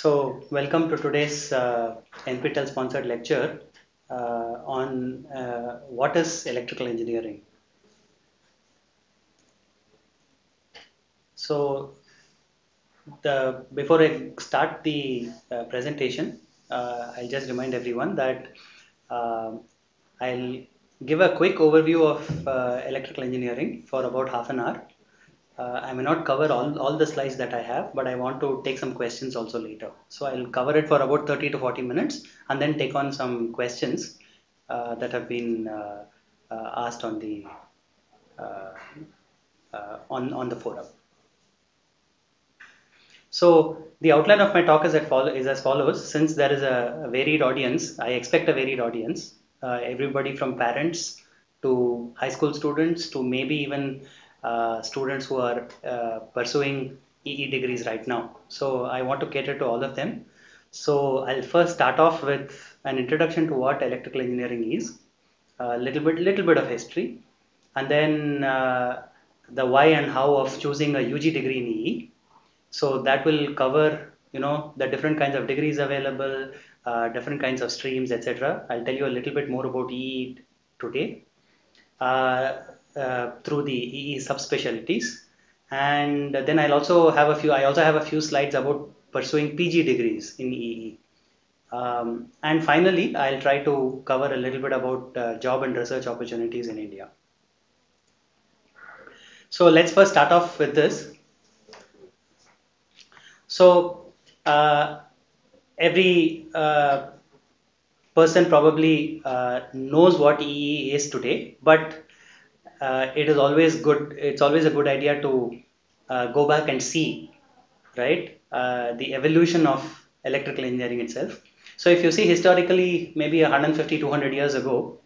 So, welcome to today's uh, NPTEL sponsored lecture uh, on uh, what is electrical engineering. So, the before I start the uh, presentation, uh, I'll just remind everyone that um I'll give a quick overview of uh, electrical engineering for about half an hour. Uh, I may not cover all, all the slides that I have, but I want to take some questions also later. So I'll cover it for about 30 to 40 minutes and then take on some questions uh, that have been uh, uh, asked on the uh, uh, on on the forum. So the outline of my talk is, follow, is as follows. Since there is a, varied audience, I expect a varied audience. Everybody from parents to high school students to maybe even students who are uh, pursuing EE degrees right now. So I want to cater to all of them. So I'll first start off with an introduction to what electrical engineering is, a little bit, little bit of history, and then uh, the why and how of choosing a UG degree in EE. So that will cover, you know, the different kinds of degrees available, uh, different kinds of streams, etc. I'll tell you a little bit more about EE today. Uh, uh, through the EE subspecialties. And then I'll also have a few, I also have a few slides about pursuing PG degrees in EE. Um, and finally, I'll try to cover a little bit about uh, job and research opportunities in India. So let's first start off with this. So uh, every uh, person probably uh, knows what EE is today, but uh, it is always good it's always a good idea to uh, go back and see right uh, the evolution of electrical engineering itself. So if you see historically maybe 150 200 years ago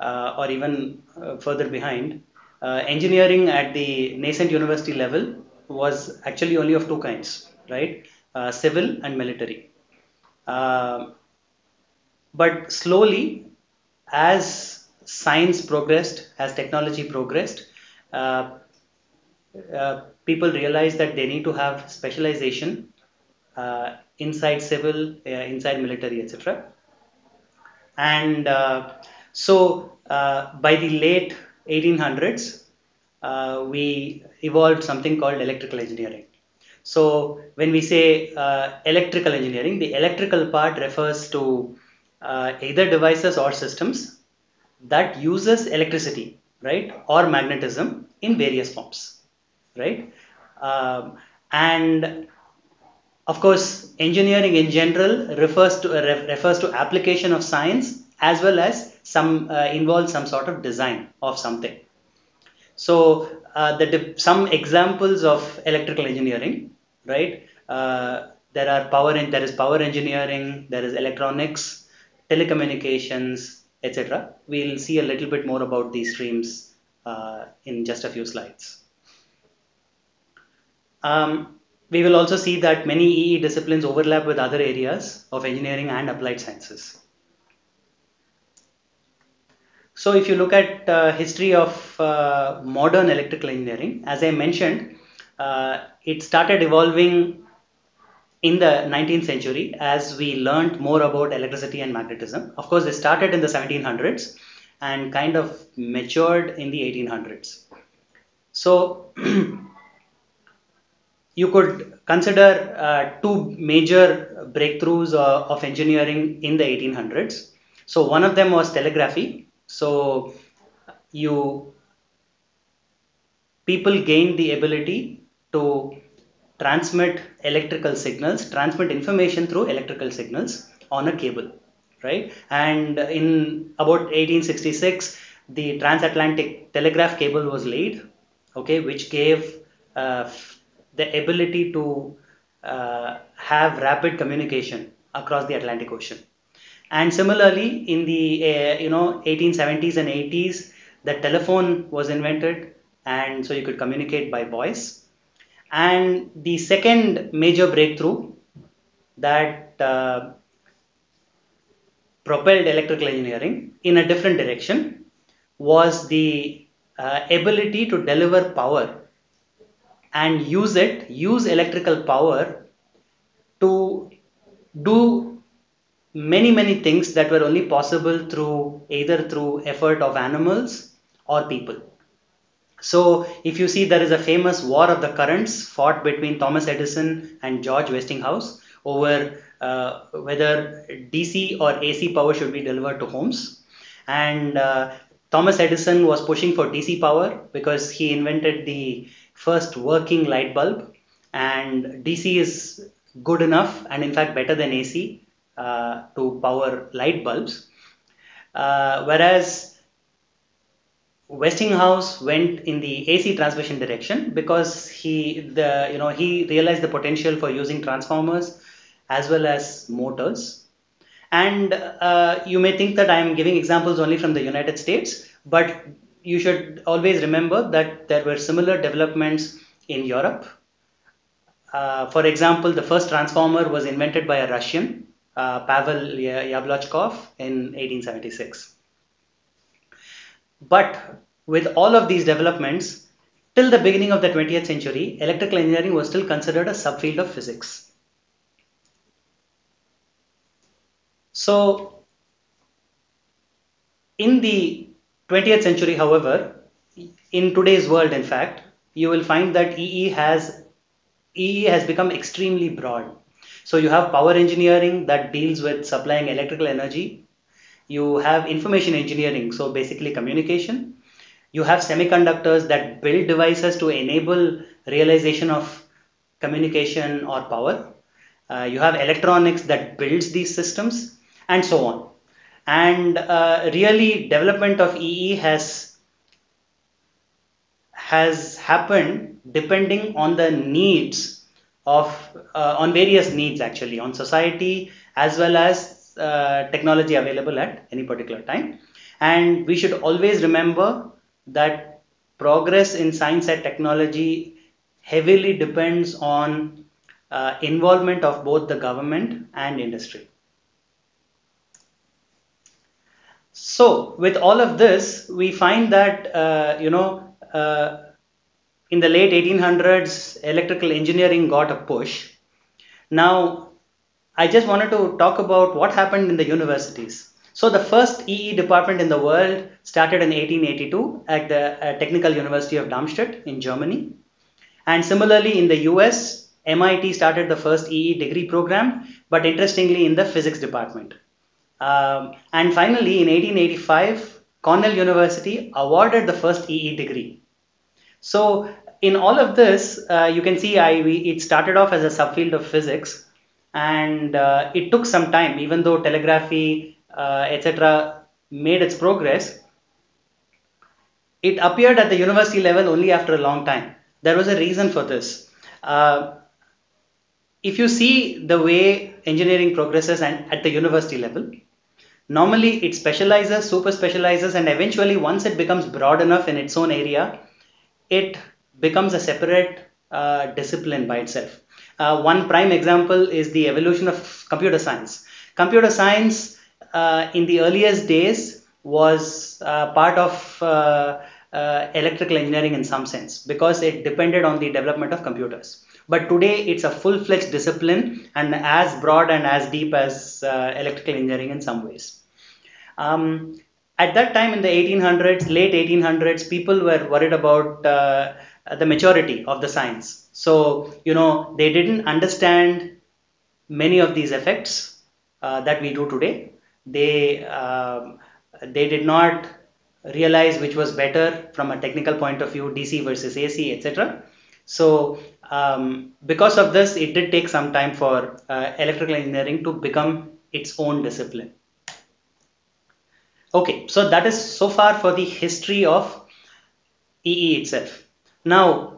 uh, or even uh, further behind uh, engineering at the nascent university level was actually only of two kinds right civil and military. But slowly as science progressed, as technology progressed, uh, uh, people realized that they need to have specialization uh, inside civil, uh, inside military, etc. And uh, so uh, by the late 1800s, we evolved something called electrical engineering. So when we say electrical engineering, the electrical part refers to either devices or systems that uses electricity, right, or magnetism in various forms, right? Um, and of course, engineering in general refers to uh, refers to application of science as well as some uh, involves some sort of design of something. So uh, the some examples of electrical engineering, right? Uh, there are power there is power engineering, there is electronics, telecommunications, etc. We'll see a little bit more about these streams uh, in just a few slides. Um, we will also see that many EE disciplines overlap with other areas of engineering and applied sciences. So if you look at uh, history of uh, modern electrical engineering, as I mentioned, uh, it started evolving in the 19th century as we learned more about electricity and magnetism. Of course, they started in the 1700s and kind of matured in the 1800s. So, you could consider uh, two major breakthroughs uh, of engineering in the 1800s. So, one of them was telegraphy. So, you people gained the ability to transmit electrical signals, transmit information through electrical signals on a cable, right? And in about 1866, the transatlantic telegraph cable was laid, okay, which gave uh, the ability to uh, have rapid communication across the Atlantic Ocean. And similarly, in the uh, you know 1870s and 80s, the telephone was invented, and so you could communicate by voice and the second major breakthrough that uh, propelled electrical engineering in a different direction was the uh, ability to deliver power and use it, use electrical power to do many many things that were only possible through either through effort of animals or people. So if you see there is a famous war of the currents fought between Thomas Edison and George Westinghouse over uh, whether DC or AC power should be delivered to homes. And uh, Thomas Edison was pushing for DC power because he invented the first working light bulb and DC is good enough and in fact better than AC uh, to power light bulbs. Uh, whereas Westinghouse went in the AC transmission direction because he the you know he realized the potential for using transformers as well as motors. And uh, you may think that I am giving examples only from the United States, but you should always remember that there were similar developments in Europe. Uh, for example, the first transformer was invented by a Russian, uh, Pavel Yablochkov, in 1876. But with all of these developments, till the beginning of the 20th century, electrical engineering was still considered a subfield of physics. So, in the 20th century, however, in today's world, in fact, you will find that EE has EE has become extremely broad. So you have power engineering that deals with supplying electrical energy. You have information engineering, so basically communication. You have semiconductors that build devices to enable realization of communication or power. Uh, you have electronics that builds these systems and so on. And uh, really, development of EE has has happened depending on the needs of uh, on various needs actually on society as well as uh, technology available at any particular time. And we should always remember that progress in science and technology heavily depends on uh, involvement of both the government and industry. So with all of this, we find that uh, you know uh, in the late 1800s, electrical engineering got a push. Now, I just wanted to talk about what happened in the universities. So the first EE department in the world started in 1882 at the uh, Technical University of Darmstadt in Germany. And similarly in the US, MIT started the first EE degree program, but interestingly in the physics department. Um, and finally, in 1885, Cornell University awarded the first EE degree. So in all of this, uh, you can see I, we, it started off as a subfield of physics and uh, it took some time, even though telegraphy, uh, etc. made its progress, it appeared at the university level only after a long time. There was a reason for this. Uh, if you see the way engineering progresses and at the university level, Normally it specializes, super specializes and eventually once it becomes broad enough in its own area, it becomes a separate uh, discipline by itself. Uh, one prime example is the evolution of computer science. Computer science uh, in the earliest days was uh, part of uh, uh, electrical engineering in some sense because it depended on the development of computers. But today it's a full-fledged discipline and as broad and as deep as uh, electrical engineering in some ways. Um, at that time in the 1800s, late 1800s, people were worried about the maturity of the science. So, you know, they didn't understand many of these effects uh, that we do today. They, um, they did not realize which was better from a technical point of view, DC versus AC, etc. So um, because of this, it did take some time for uh, electrical engineering to become its own discipline. Okay, so that is so far for the history of EE itself. Now,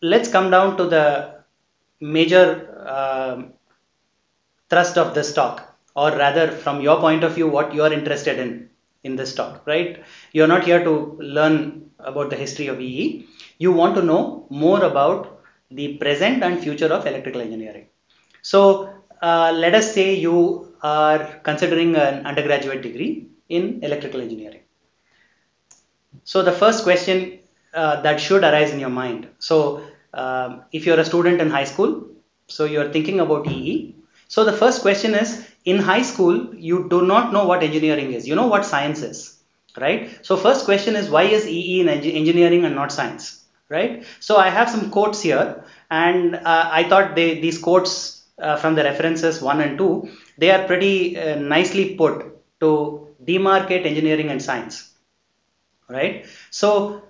let's come down to the major uh, thrust of this talk, or rather, from your point of view, what you're interested in in this talk, right? You're not here to learn about the history of EE. You want to know more about the present and future of electrical engineering. So uh, let us say you are considering an undergraduate degree in electrical engineering. So the first question uh, that should arise in your mind. So um, if you're a student in high school, so you're thinking about EE. So the first question is, in high school, you do not know what engineering is. You know what science is, right? So first question is why is EE in engineering and not science, right? So I have some quotes here and uh, I thought they, these quotes uh, from the references 1 and 2, they are pretty uh, nicely put to demarcate engineering and science, right? So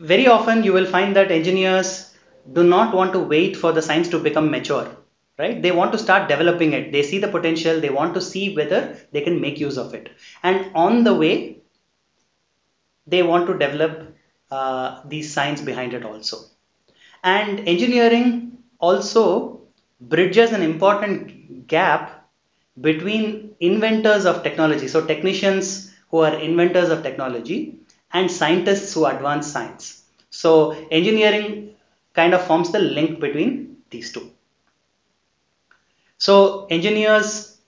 very often you will find that engineers do not want to wait for the science to become mature right? They want to start developing it. They see the potential. They want to see whether they can make use of it. And on the way they want to develop uh, the science behind it also. And engineering also bridges an important gap between inventors of technology. So technicians who are inventors of technology and scientists who advance science. So engineering kind of forms the link between these two. So engineers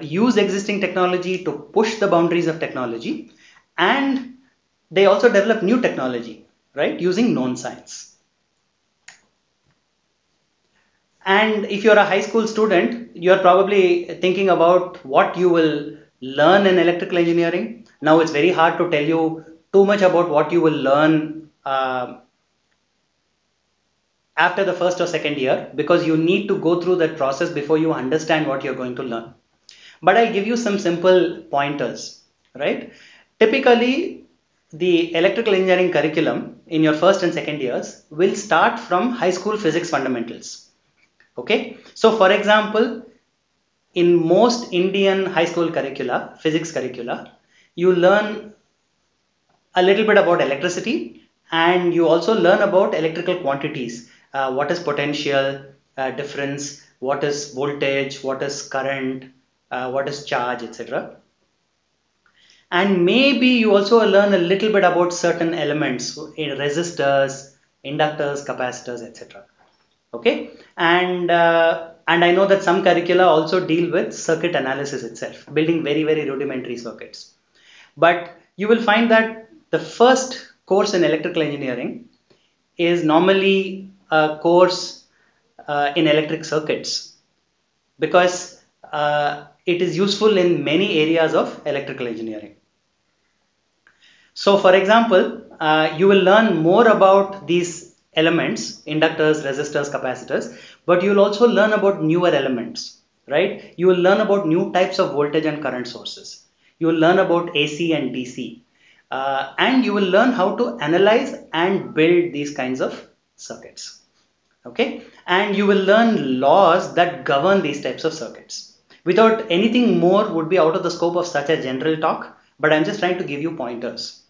use existing technology to push the boundaries of technology and they also develop new technology, right, using known science. And if you're a high school student, you're probably thinking about what you will learn in electrical engineering. Now it's very hard to tell you too much about what you will learn uh, after the first or second year because you need to go through that process before you understand what you're going to learn. But I'll give you some simple pointers, right? Typically, the electrical engineering curriculum in your first and second years will start from high school physics fundamentals. Okay, so for example, in most Indian high school curricula, physics curricula, you learn a little bit about electricity and you also learn about electrical quantities. Uh, what is potential uh, difference, what is voltage, what is current, uh, what is charge, etc. And maybe you also learn a little bit about certain elements, in resistors, inductors, capacitors, etc. Okay, and uh, and I know that some curricula also deal with circuit analysis itself, building very very rudimentary circuits. But you will find that the first course in electrical engineering is normally a course uh, in electric circuits because uh, it is useful in many areas of electrical engineering. So for example, uh, you will learn more about these elements, inductors, resistors, capacitors, but you will also learn about newer elements, right? You will learn about new types of voltage and current sources. You will learn about AC and DC uh, and you will learn how to analyze and build these kinds of circuits. Okay? And you will learn laws that govern these types of circuits. Without anything more would be out of the scope of such a general talk but i'm just trying to give you pointers.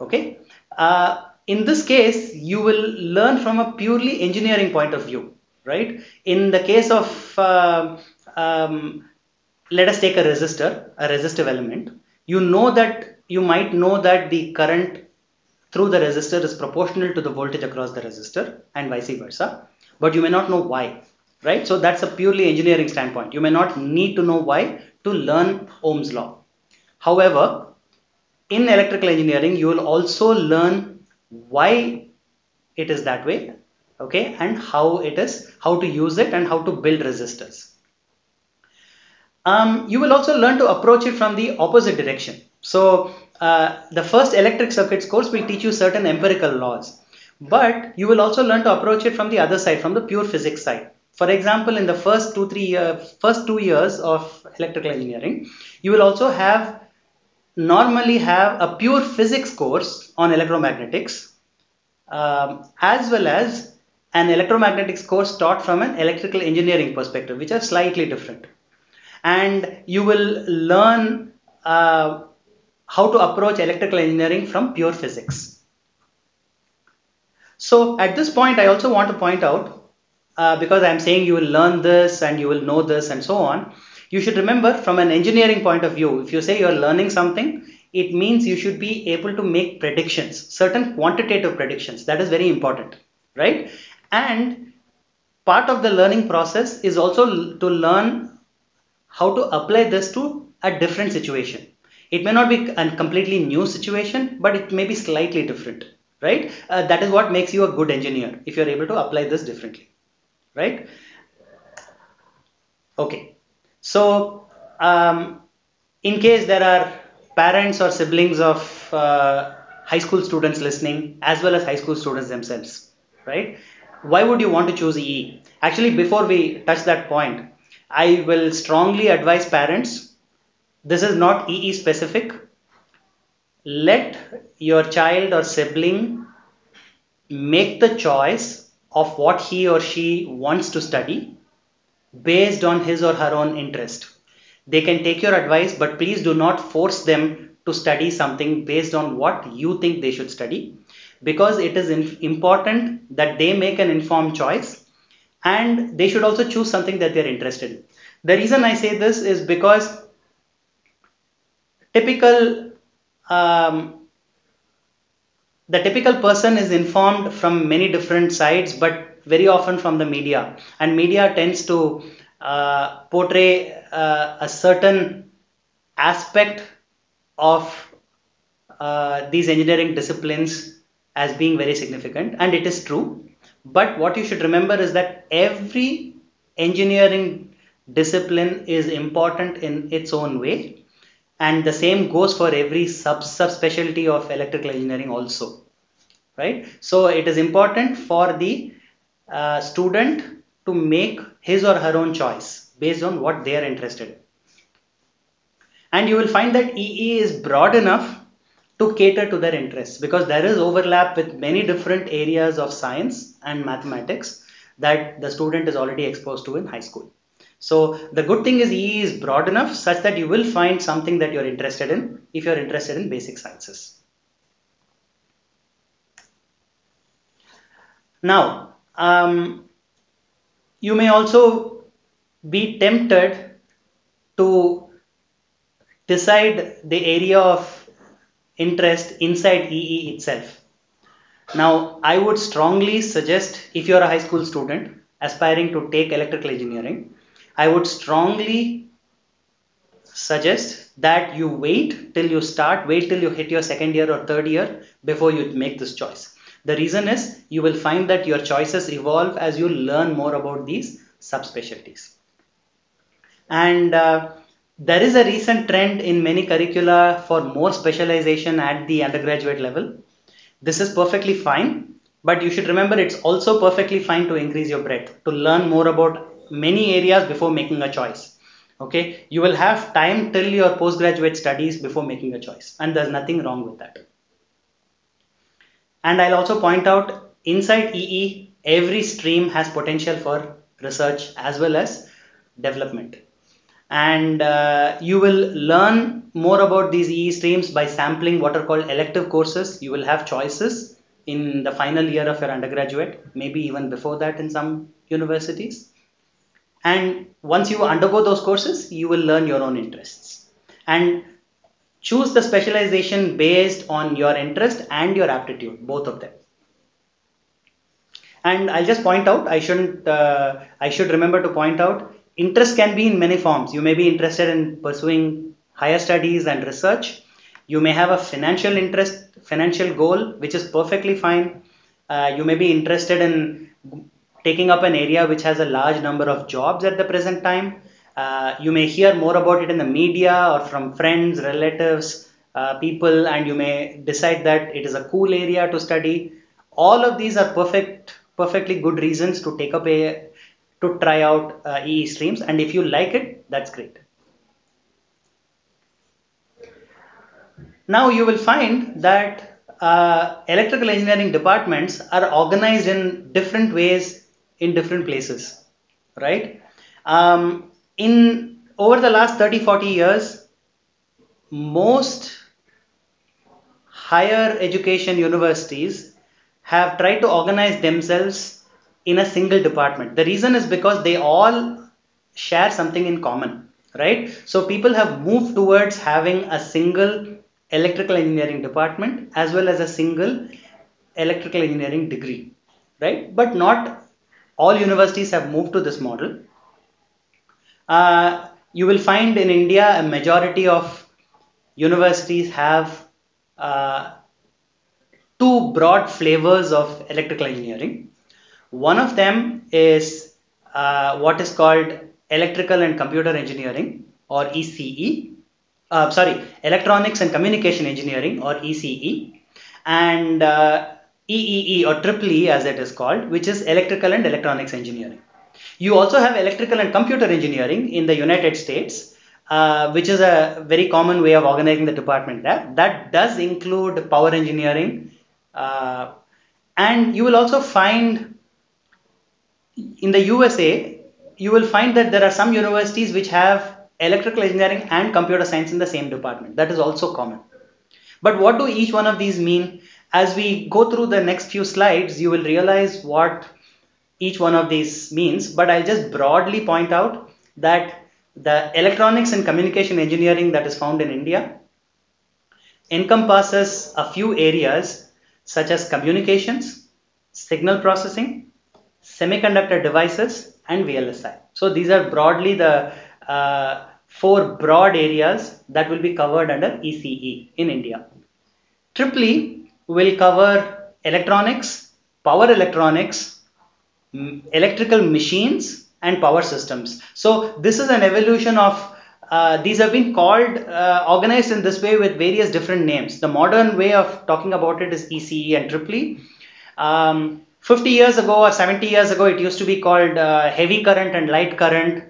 Okay? Uh, in this case you will learn from a purely engineering point of view right? In the case of uh, um, let us take a resistor a resistive element. You know that you might know that the current through the resistor is proportional to the voltage across the resistor and vice versa but you may not know why right? So that's a purely engineering standpoint. You may not need to know why to learn ohm's law. However in electrical engineering you will also learn why it is that way okay and how it is how to use it and how to build resistors. Um, you will also learn to approach it from the opposite direction so uh, the first electric circuits course will teach you certain empirical laws, but you will also learn to approach it from the other side, from the pure physics side. For example, in the first two, three year, first two years of electrical engineering, you will also have normally have a pure physics course on electromagnetics, um, as well as an electromagnetics course taught from an electrical engineering perspective, which are slightly different. And you will learn uh, how to approach electrical engineering from pure physics. So at this point, I also want to point out, uh, because I'm saying you will learn this and you will know this and so on, you should remember from an engineering point of view, if you say you're learning something, it means you should be able to make predictions, certain quantitative predictions. That is very important, right? And part of the learning process is also to learn how to apply this to a different situation. It may not be a completely new situation, but it may be slightly different, right? Uh, that is what makes you a good engineer if you're able to apply this differently, right? Okay. So, um, in case there are parents or siblings of uh, high school students listening, as well as high school students themselves, right? Why would you want to choose EE? Actually, before we touch that point, I will strongly advise parents. This is not EE specific. Let your child or sibling make the choice of what he or she wants to study based on his or her own interest. They can take your advice, but please do not force them to study something based on what you think they should study because it is important that they make an informed choice and they should also choose something that they're interested in. The reason I say this is because typical um, the typical person is informed from many different sides but very often from the media. And media tends to uh, portray uh, a certain aspect of uh, these engineering disciplines as being very significant and it is true. But what you should remember is that every engineering discipline is important in its own way and the same goes for every sub subspecialty of electrical engineering also right so it is important for the uh, student to make his or her own choice based on what they are interested in and you will find that EE is broad enough to cater to their interests because there is overlap with many different areas of science and mathematics that the student is already exposed to in high school. So the good thing is EE is broad enough such that you will find something that you're interested in if you're interested in basic sciences. Now, um, you may also be tempted to decide the area of interest inside EE itself. Now, I would strongly suggest if you're a high school student aspiring to take electrical engineering, I would strongly suggest that you wait till you start, wait till you hit your second year or third year before you make this choice. The reason is you will find that your choices evolve as you learn more about these subspecialties. And uh, there is a recent trend in many curricula for more specialization at the undergraduate level. This is perfectly fine, but you should remember it's also perfectly fine to increase your breadth, to learn more about many areas before making a choice. Okay, you will have time till your postgraduate studies before making a choice, and there's nothing wrong with that. And I'll also point out inside EE, every stream has potential for research as well as development and uh, you will learn more about these EE streams by sampling what are called elective courses. You will have choices in the final year of your undergraduate, maybe even before that in some universities. And once you undergo those courses, you will learn your own interests and choose the specialization based on your interest and your aptitude, both of them. And I'll just point out, I shouldn't, uh, I should remember to point out interest can be in many forms. You may be interested in pursuing higher studies and research. You may have a financial interest, financial goal, which is perfectly fine. Uh, you may be interested in taking up an area which has a large number of jobs at the present time. Uh, you may hear more about it in the media or from friends, relatives, uh, people, and you may decide that it is a cool area to study. All of these are perfect, perfectly good reasons to take up a to try out uh, EE streams and if you like it, that's great. Now you will find that uh, electrical engineering departments are organized in different ways in different places, right? Um, in over the last 30 40 years, most higher education universities have tried to organize themselves in a single department. The reason is because they all share something in common, right? So people have moved towards having a single electrical engineering department as well as a single electrical engineering degree, right? But not all universities have moved to this model. Uh, you will find in India a majority of universities have uh, two broad flavors of electrical engineering. One of them is uh, what is called electrical and computer engineering or ECE, uh, sorry, electronics and communication engineering or ECE, and uh, EEE or triple E as it is called, which is electrical and electronics engineering. You also have electrical and computer engineering in the United States, uh, which is a very common way of organizing the department there. That does include power engineering. Uh, and you will also find in the USA, you will find that there are some universities which have electrical engineering and computer science in the same department. That is also common. But what do each one of these mean? As we go through the next few slides, you will realize what each one of these means. But I'll just broadly point out that the electronics and communication engineering that is found in India encompasses a few areas such as communications, signal processing, semiconductor devices, and VLSI. So these are broadly the uh, four broad areas that will be covered under ECE in India. Triple E will cover electronics, power electronics, electrical machines, and power systems. So this is an evolution of uh, these have been called uh, organized in this way with various different names. The modern way of talking about it is ECE and Triple E. Um, 50 years ago or 70 years ago, it used to be called uh, heavy current and light current,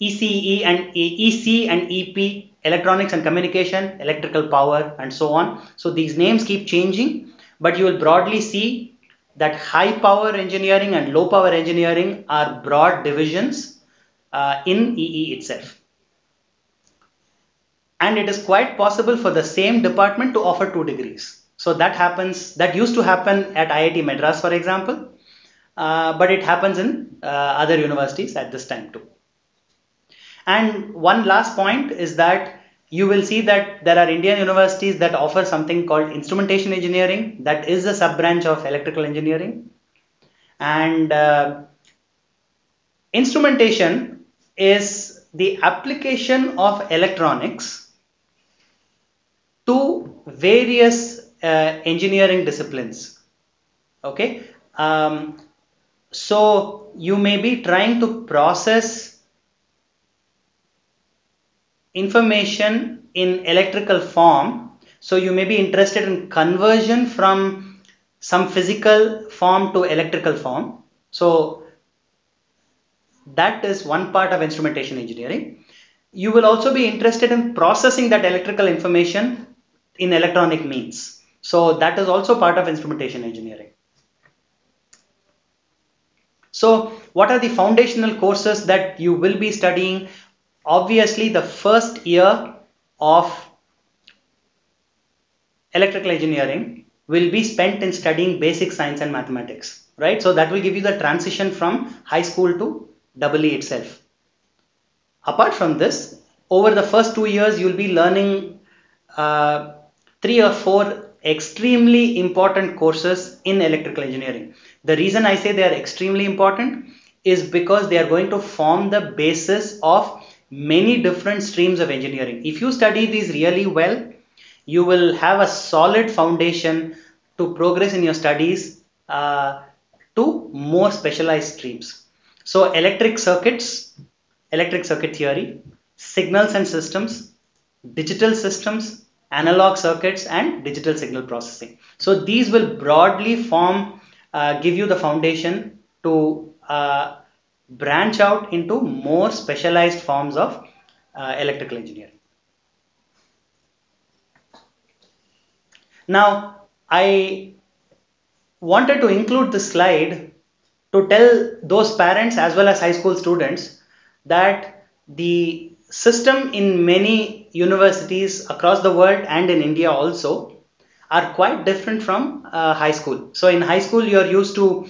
ECE and EC and EP, electronics and communication, electrical power, and so on. So these names keep changing, but you will broadly see that high power engineering and low power engineering are broad divisions uh, in EE itself. And it is quite possible for the same department to offer two degrees. So that happens, that used to happen at IIT Madras, for example, uh, but it happens in uh, other universities at this time too. And one last point is that you will see that there are Indian universities that offer something called instrumentation engineering, that is a sub branch of electrical engineering. And uh, instrumentation is the application of electronics to various uh, engineering disciplines. Okay, um, so you may be trying to process information in electrical form. So you may be interested in conversion from some physical form to electrical form. So that is one part of instrumentation engineering. You will also be interested in processing that electrical information in electronic means. So that is also part of instrumentation engineering. So what are the foundational courses that you will be studying? Obviously the first year of electrical engineering will be spent in studying basic science and mathematics, right? So that will give you the transition from high school to double E itself. Apart from this, over the first two years, you'll be learning uh, three or four extremely important courses in electrical engineering. The reason I say they are extremely important is because they are going to form the basis of many different streams of engineering. If you study these really well, you will have a solid foundation to progress in your studies uh, to more specialized streams. So electric circuits, electric circuit theory, signals and systems, digital systems, analog circuits and digital signal processing. So these will broadly form, uh, give you the foundation to uh, branch out into more specialized forms of uh, electrical engineering. Now, I wanted to include this slide to tell those parents as well as high school students that the system in many universities across the world and in India also are quite different from uh, high school. So in high school, you're used to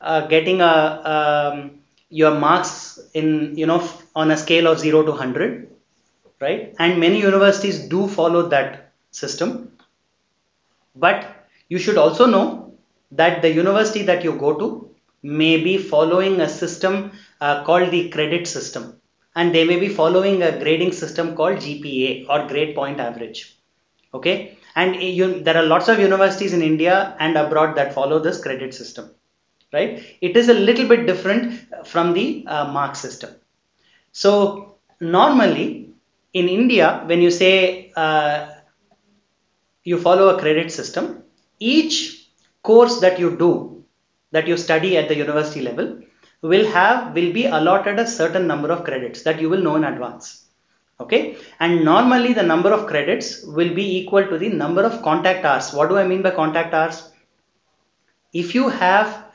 uh, getting a, um, your marks in, you know, on a scale of 0 to 100, right? And many universities do follow that system. But you should also know that the university that you go to may be following a system uh, called the credit system and they may be following a grading system called GPA or grade point average. Okay, and you, there are lots of universities in India and abroad that follow this credit system, right? It is a little bit different from the uh, mark system. So normally in India, when you say uh, you follow a credit system, each course that you do, that you study at the university level, will have will be allotted a certain number of credits that you will know in advance okay and normally the number of credits will be equal to the number of contact hours what do i mean by contact hours if you have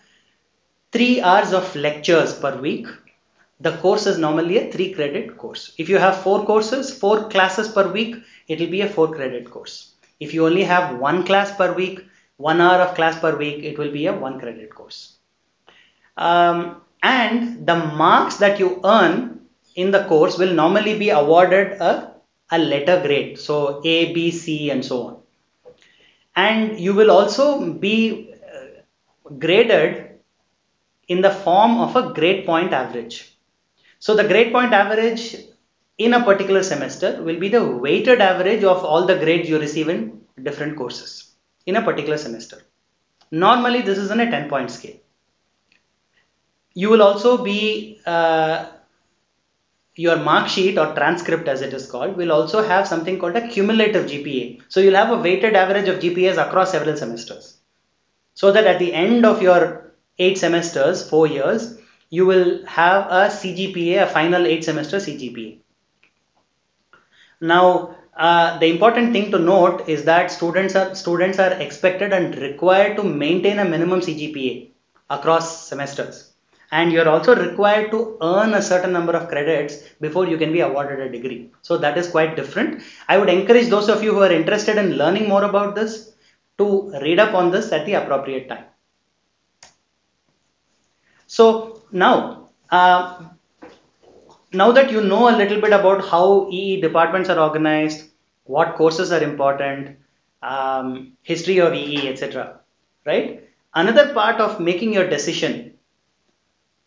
3 hours of lectures per week. The course is normally a 3 credit course. If you have 4 courses 4 classes per week it will be a 4 credit course. If you only have one class per week one hour of class per week it will be a 1 credit course. Um, and the marks that you earn in the course will normally be awarded a, a letter grade. So a b c and so on. And you will also be uh, graded in the form of a grade point average so the grade point average in a particular semester will be the weighted average of all the grades you receive in different courses in a particular semester normally this is on a 10 point scale you will also be uh, your mark sheet or transcript as it is called will also have something called a cumulative GPA. So you'll have a weighted average of GPAs across several semesters. So that at the end of your eight semesters, four years, you will have a CGPA, a final eight semester CGPA. Now, uh, the important thing to note is that students are students are expected and required to maintain a minimum CGPA across semesters and you're also required to earn a certain number of credits before you can be awarded a degree. So that is quite different. I would encourage those of you who are interested in learning more about this to read up on this at the appropriate time. So now, uh, now that you know a little bit about how EE departments are organized, what courses are important, um, history of EE, etc. Right? Another part of making your decision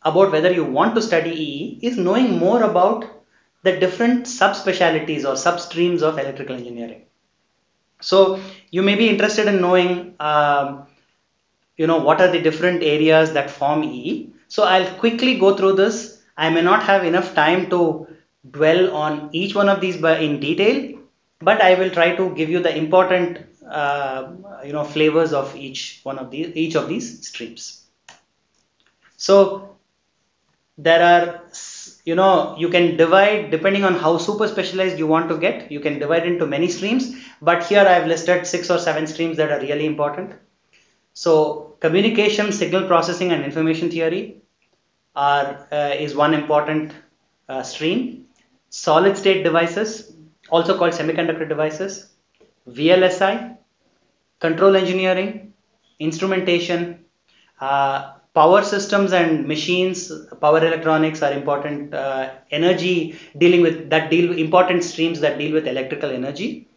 about whether you want to study EE is knowing more about the different subspecialties or substreams of electrical engineering. So you may be interested in knowing, um, you know, what are the different areas that form EE. So I'll quickly go through this. I may not have enough time to dwell on each one of these in detail, but I will try to give you the important, uh, you know, flavors of each one of these, each of these streams. So there are you know you can divide depending on how super specialized you want to get you can divide into many streams but here i have listed six or seven streams that are really important so communication signal processing and information theory are uh, is one important uh, stream. Solid state devices also called semiconductor devices vlsi control engineering instrumentation uh, power systems and machines power electronics are important uh, energy dealing with that deal important streams that deal with electrical energy.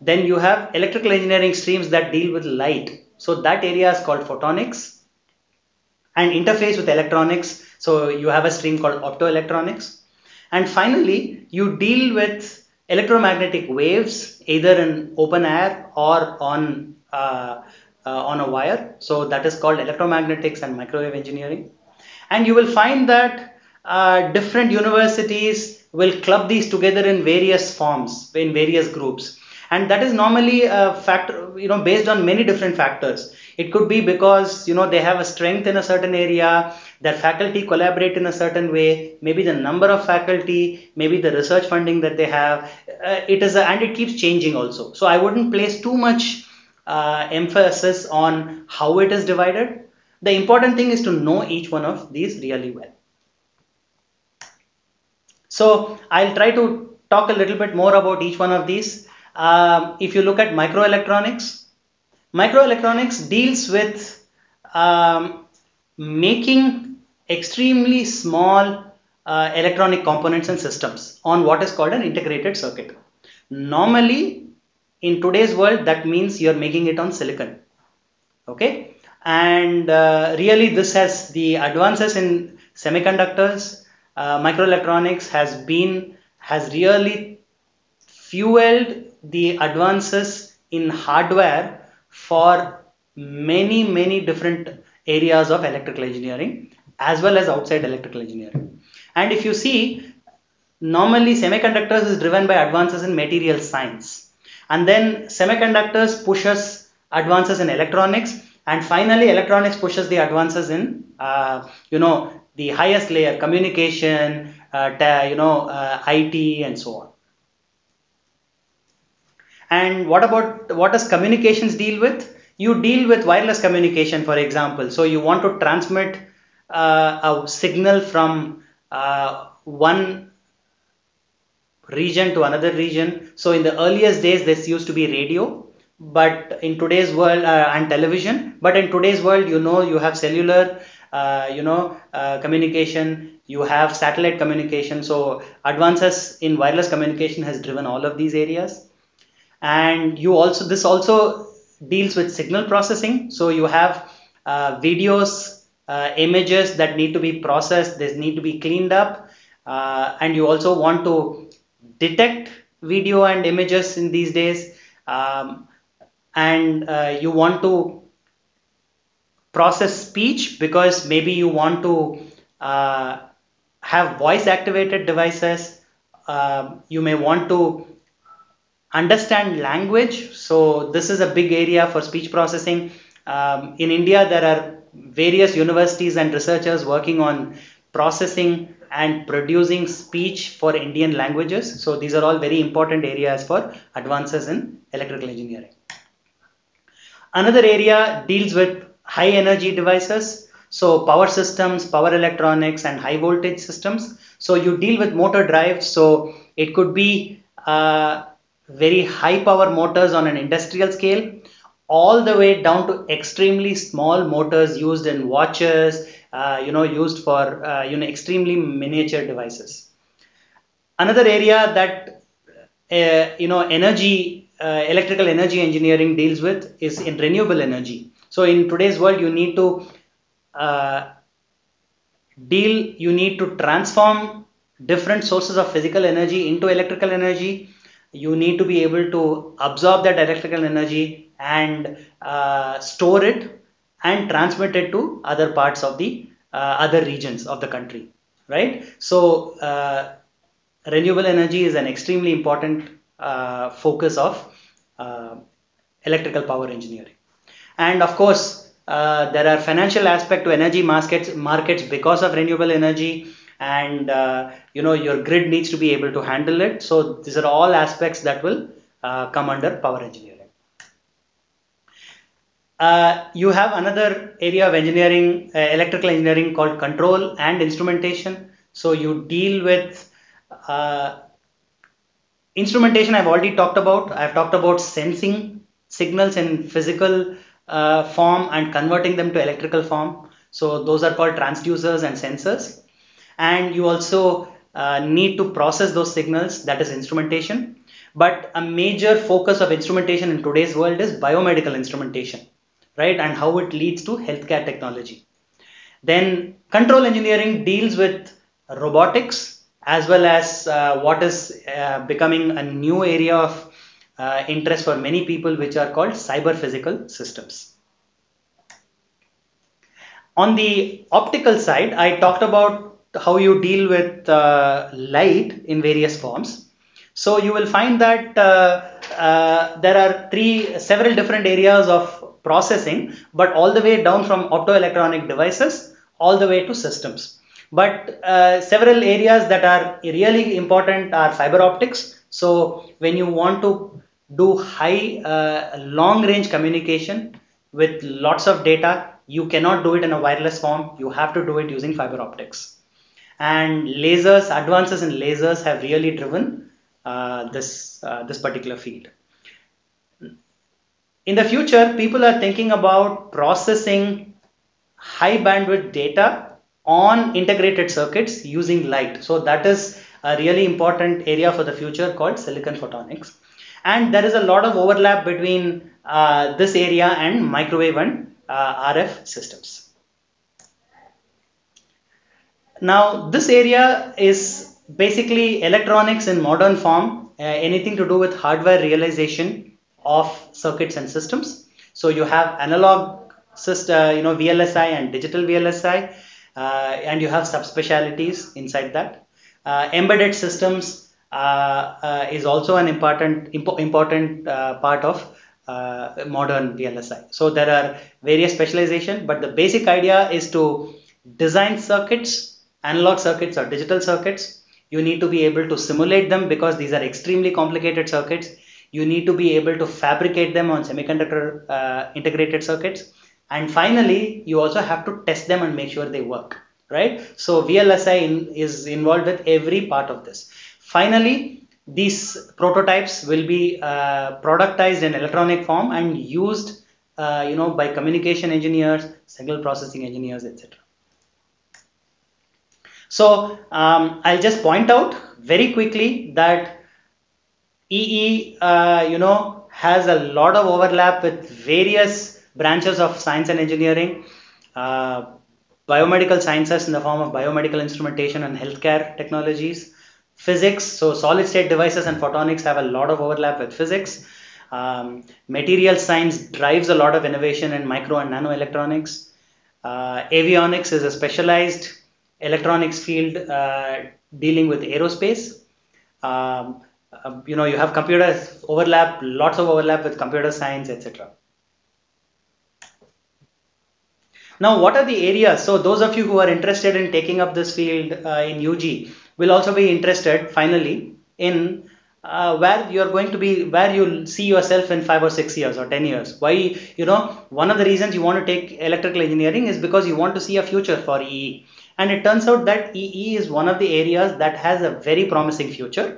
Then you have electrical engineering streams that deal with light so that area is called photonics and interface with electronics so you have a stream called optoelectronics and finally you deal with electromagnetic waves either in open air or on uh, uh, on a wire. So that is called electromagnetics and microwave engineering. And you will find that uh, different universities will club these together in various forms, in various groups. And that is normally a factor, you know, based on many different factors. It could be because, you know, they have a strength in a certain area, their faculty collaborate in a certain way, maybe the number of faculty, maybe the research funding that they have. Uh, it is, a, and it keeps changing also. So I wouldn't place too much uh, emphasis on how it is divided. The important thing is to know each one of these really well. So I'll try to talk a little bit more about each one of these. Um, if you look at microelectronics, microelectronics deals with um, making extremely small uh, electronic components and systems on what is called an integrated circuit. Normally, in today's world that means you're making it on silicon okay and uh, really this has the advances in semiconductors uh, microelectronics has been has really fueled the advances in hardware for many many different areas of electrical engineering as well as outside electrical engineering. And if you see normally semiconductors is driven by advances in material science. And then semiconductors pushes advances in electronics. And finally electronics pushes the advances in uh, you know the highest layer communication uh, you know uh, IT and so on and what about what does communications deal with you deal with wireless communication for example so you want to transmit uh, a signal from uh, one region to another region. So in the earliest days, this used to be radio, but in today's world uh, and television. But in today's world, you know, you have cellular, uh, you know, uh, communication. You have satellite communication. So advances in wireless communication has driven all of these areas. And you also this also deals with signal processing. So you have uh, videos, uh, images that need to be processed. They need to be cleaned up. Uh, and you also want to detect video and images in these days um, and uh, you want to process speech because maybe you want to uh, have voice activated devices uh, you may want to understand language so this is a big area for speech processing um, in india there are various universities and researchers working on processing and producing speech for Indian languages. So these are all very important areas for advances in electrical engineering. Another area deals with high energy devices. So power systems, power electronics and high voltage systems. So you deal with motor drives. So it could be uh, very high power motors on an industrial scale all the way down to extremely small motors used in watches, uh, you know, used for, uh, you know, extremely miniature devices. Another area that, uh, you know, energy, uh, electrical energy engineering deals with is in renewable energy. So in today's world, you need to uh, deal, you need to transform different sources of physical energy into electrical energy. You need to be able to absorb that electrical energy and uh, store it and transmit it to other parts of the uh, other regions of the country right? So uh, renewable energy is an extremely important uh, focus of uh, electrical power engineering. And of course uh, there are financial aspect to energy markets markets because of renewable energy and you know your grid needs to be able to handle it so these are all aspects that will come under power engineering uh, you have another area of engineering, uh, electrical engineering called control and instrumentation. So you deal with uh, instrumentation I've already talked about. I've talked about sensing signals in physical uh, form and converting them to electrical form. So those are called transducers and sensors. And you also uh, need to process those signals, that is instrumentation. But a major focus of instrumentation in today's world is biomedical instrumentation right? And how it leads to healthcare technology. Then control engineering deals with robotics as well as uh, what is uh, becoming a new area of uh, interest for many people, which are called cyber physical systems. On the optical side, I talked about how you deal with uh, light in various forms. So you will find that uh, uh, there are three, several different areas of processing, but all the way down from optoelectronic devices all the way to systems. But uh, several areas that are really important are fiber optics. So when you want to do high uh, long range communication with lots of data, you cannot do it in a wireless form. You have to do it using fiber optics. And lasers, advances in lasers have really driven uh, this, uh, this particular field in the future, people are thinking about processing high bandwidth data on integrated circuits using light. So that is a really important area for the future called silicon photonics. And there is a lot of overlap between uh, this area and microwave and uh, RF systems. Now, this area is basically electronics in modern form, uh, anything to do with hardware realization of circuits and systems. So you have analog system, you know, VLSI and digital VLSI, uh, and you have subspecialties inside that. Uh, embedded systems uh, uh, is also an important impo important uh, part of uh, modern VLSI. So there are various specialization, but the basic idea is to design circuits, analog circuits or digital circuits. You need to be able to simulate them because these are extremely complicated circuits. You need to be able to fabricate them on semiconductor uh, integrated circuits. And finally, you also have to test them and make sure they work, right? So VLSI in, is involved with every part of this. Finally, these prototypes will be uh, productized in electronic form and used uh, you know by communication engineers signal processing engineers etc so um, i'll just point out very quickly that ee uh, you know has a lot of overlap with various branches of science and engineering uh, biomedical sciences in the form of biomedical instrumentation and healthcare technologies physics. So solid state devices and photonics have a lot of overlap with physics. Um, material science drives a lot of innovation in micro and nano electronics. Uh, avionics is a specialized electronics field uh, dealing with aerospace. Um, uh, you know, you have computers overlap, lots of overlap with computer science, etc. Now, what are the areas? So, those of you who are interested in taking up this field uh, in UG, will also be interested finally in uh, where you're going to be where you'll see yourself in five or six years or ten years why you know one of the reasons you want to take electrical engineering is because you want to see a future for ee and it turns out that ee is one of the areas that has a very promising future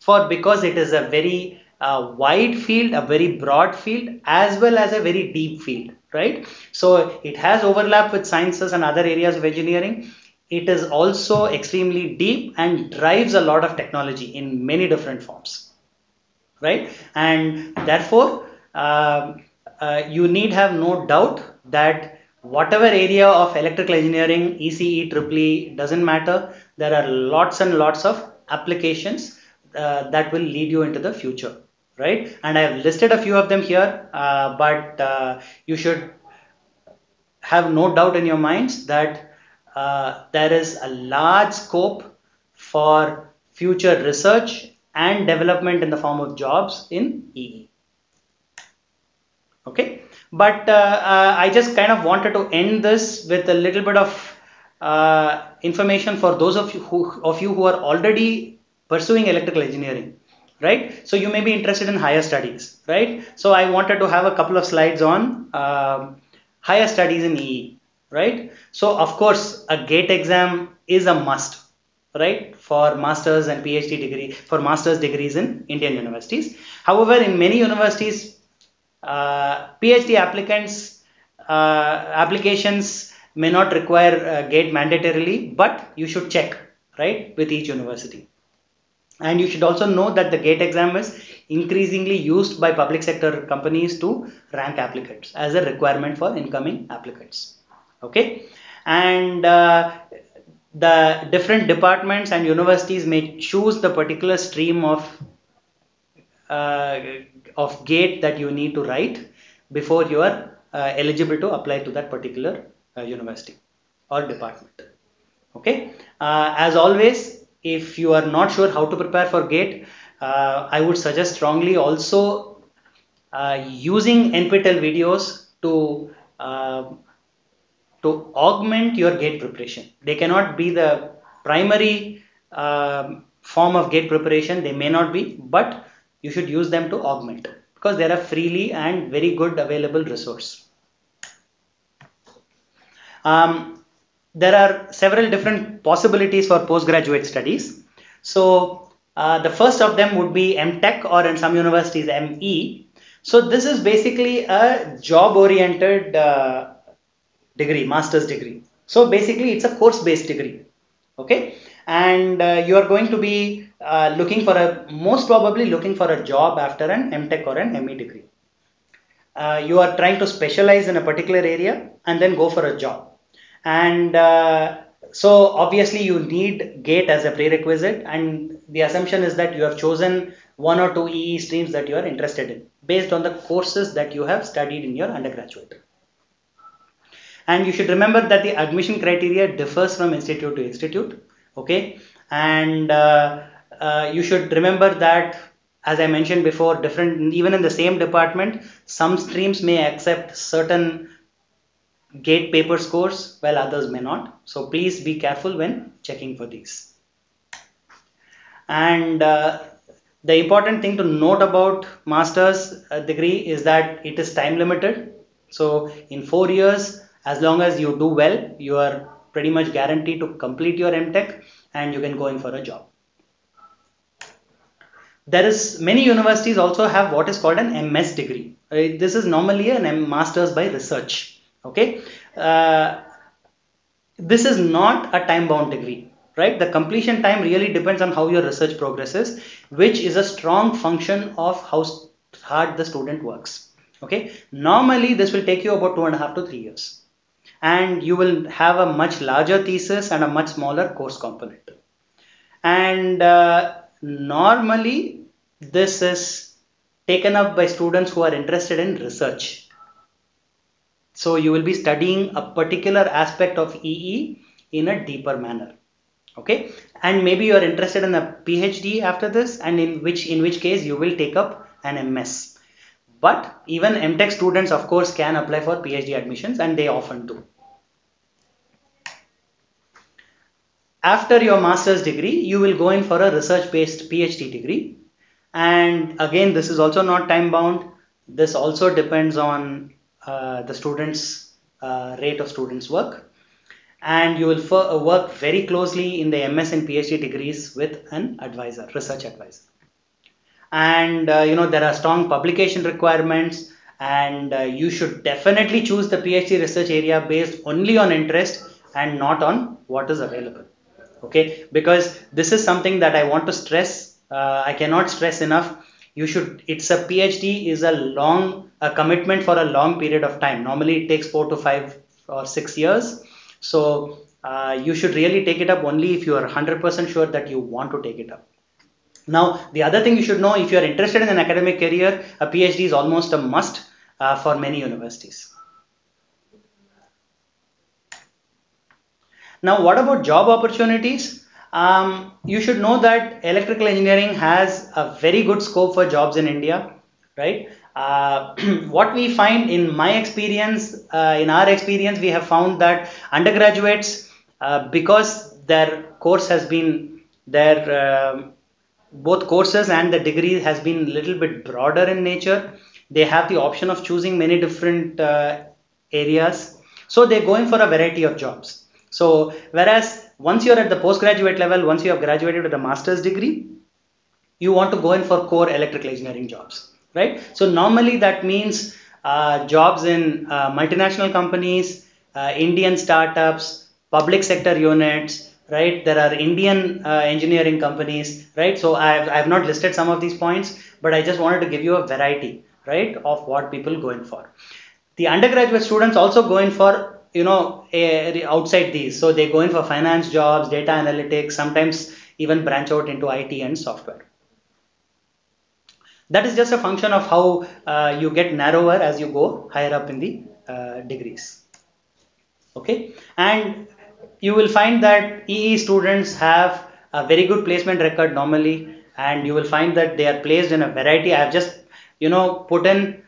for because it is a very uh, wide field a very broad field as well as a very deep field right? So it has overlap with sciences and other areas of engineering. It is also extremely deep and drives a lot of technology in many different forms right? And therefore uh, uh, you need have no doubt that whatever area of electrical engineering ECE EEE doesn't matter. There are lots and lots of applications uh, that will lead you into the future right? And I have listed a few of them here uh, but uh, you should have no doubt in your minds that uh, there is a large scope for future research and development in the form of jobs in EE. Okay, but uh, uh, I just kind of wanted to end this with a little bit of uh, information for those of you who of you who are already pursuing electrical engineering right so you may be interested in higher studies right so i wanted to have a couple of slides on um, higher studies in ee right? So of course, a GATE exam is a must, right? For masters and PhD degree, for master's degrees in Indian universities. However, in many universities, PhD applicants, uh, applications may not require uh, GATE mandatorily, but you should check, right, with each university. And you should also know that the GATE exam is increasingly used by public sector companies to rank applicants as a requirement for incoming applicants okay and uh, the different departments and universities may choose the particular stream of uh, of gate that you need to write before you are uh, eligible to apply to that particular uh, university or department. Okay? Uh, as always if you are not sure how to prepare for gate uh, i would suggest strongly also using nptel videos to to augment your gate preparation. They cannot be the primary form of gate preparation, they may not be, but you should use them to augment because they are freely and very good available resource. Um, there are several different possibilities for postgraduate studies. So uh, the first of them would be MTech or in some universities ME. So this is basically a job oriented uh, degree, master's degree. So basically it's a course based degree. Okay. And uh, you are going to be uh, looking for a, most probably looking for a job after an MTech or an ME degree. Uh, you are trying to specialize in a particular area and then go for a job. And uh, so obviously you need GATE as a prerequisite and the assumption is that you have chosen one or two EE streams that you are interested in based on the courses that you have studied in your undergraduate. And you should remember that the admission criteria differs from institute to institute. Okay. and uh, uh, you should remember that as I mentioned before, different even in the same department, some streams may accept certain gate paper scores while others may not. So please be careful when checking for these. And uh, the important thing to note about master's uh, degree is that it is time limited. So in four years, as long as you do well, you are pretty much guaranteed to complete your MTech and you can go in for a job there is many universities also have what is called an MS degree. Right? This is normally a master's by research. Okay, uh, this is not a time-bound degree, right? The completion time really depends on how your research progresses, which is a strong function of how hard the student works. Okay, normally this will take you about two and a half to three years, and you will have a much larger thesis and a much smaller course component. And uh, normally this is taken up by students who are interested in research. So you will be studying a particular aspect of EE in a deeper manner. Okay, and maybe you are interested in a PhD after this, and in which in which case you will take up an MS. But even MTech students, of course, can apply for PhD admissions, and they often do. After your master's degree, you will go in for a research-based PhD degree. And again, this is also not time bound. This also depends on uh, the student's uh, rate of students' work. And you will work very closely in the MS and PhD degrees with an advisor, research advisor. And uh, you know, there are strong publication requirements and uh, you should definitely choose the PhD research area based only on interest and not on what is available okay? Because this is something that i want to stress. Uh, i cannot stress enough. You should it's a phd is a long a commitment for a long period of time. Normally it takes 4 to 5 or 6 years. So uh, you should really take it up only if you are 100% sure that you want to take it up. Now the other thing you should know if you are interested in an academic career a phd is almost a must uh, for many universities Now, what about job opportunities? Um, you should know that electrical engineering has a very good scope for jobs in India, right? Uh, what we find in my experience, uh, in our experience, we have found that undergraduates, uh, because their course has been their um, both courses and the degree has been a little bit broader in nature. They have the option of choosing many different uh, areas, so they're going for a variety of jobs. So whereas once you're at the postgraduate level, once you have graduated with a master's degree, you want to go in for core electrical engineering jobs, right? So normally that means uh, jobs in uh, multinational companies, uh, Indian startups, public sector units, right? There are Indian uh, engineering companies, right? So I've, I've not listed some of these points, but I just wanted to give you a variety, right, of what people go in for. The undergraduate students also go in for you know outside these. So they go in for finance jobs data analytics sometimes even branch out into it and software. That is just a function of how uh, you get narrower as you go higher up in the uh, degrees. Okay? And you will find that EE students have a very good placement record normally and you will find that they are placed in a variety. I have just you know put in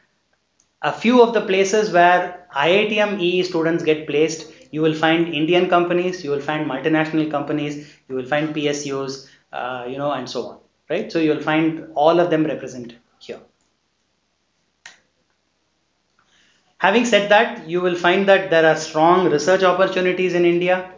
a few of the places where IITM EE students get placed, you will find Indian companies, you will find multinational companies, you will find PSUs, uh, you know, and so on, right? So you will find all of them represented here. Having said that, you will find that there are strong research opportunities in India.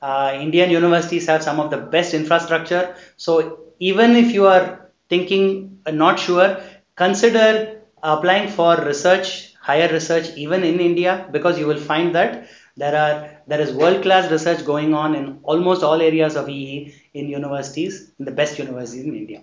Uh, Indian universities have some of the best infrastructure. So even if you are thinking, uh, not sure, consider applying for research higher research even in India because you will find that there are there is world class research going on in almost all areas of EE in universities in the best universities in India.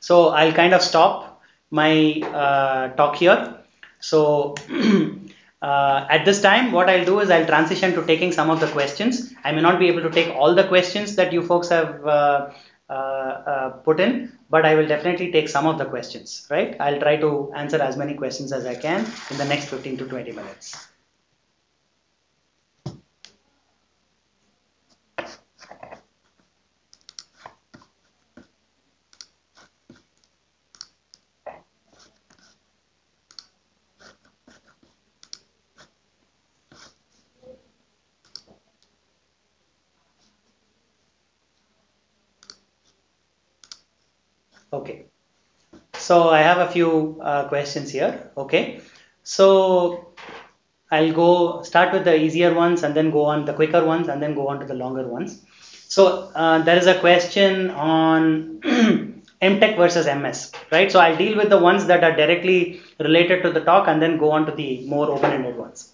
So I'll kind of stop my uh, talk here. So uh, at this time what I'll do is I'll transition to taking some of the questions. I may not be able to take all the questions that you folks have uh, Uh, uh, put in, but I will definitely take some of the questions, right? I'll try to answer as many questions as I can in the next 15 to 20 minutes. Okay. So I have a few uh, questions here. Okay. So I'll go start with the easier ones and then go on the quicker ones and then go on to the longer ones. So uh, there is a question on MTech versus MS, right? So I'll deal with the ones that are directly related to the talk and then go on to the more open-ended ones.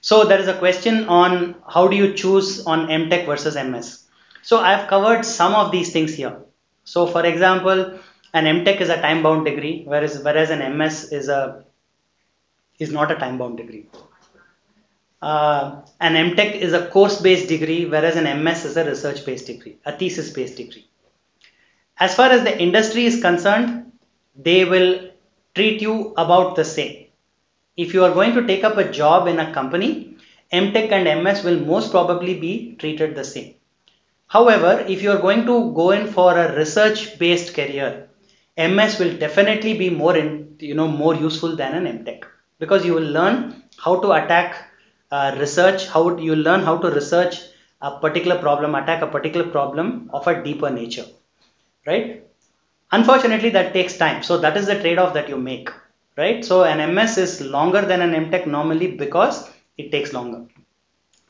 So there is a question on how do you choose on MTech versus MS. So I've covered some of these things here. So for example, an MTech is a time-bound degree, whereas whereas an MS is a is not a time-bound degree. Uh, an MTech is a course-based degree, whereas an MS is a research-based degree, a thesis-based degree. As far as the industry is concerned, they will treat you about the same. If you are going to take up a job in a company, MTech and MS will most probably be treated the same. However, if you are going to go in for a research-based career, MS will definitely be more in, you know more useful than an MTech because you will learn how to attack uh, research, how you learn how to research a particular problem, attack a particular problem of a deeper nature, right? Unfortunately, that takes time. So that is the trade-off that you make, right? So an MS is longer than an MTech normally because it takes longer.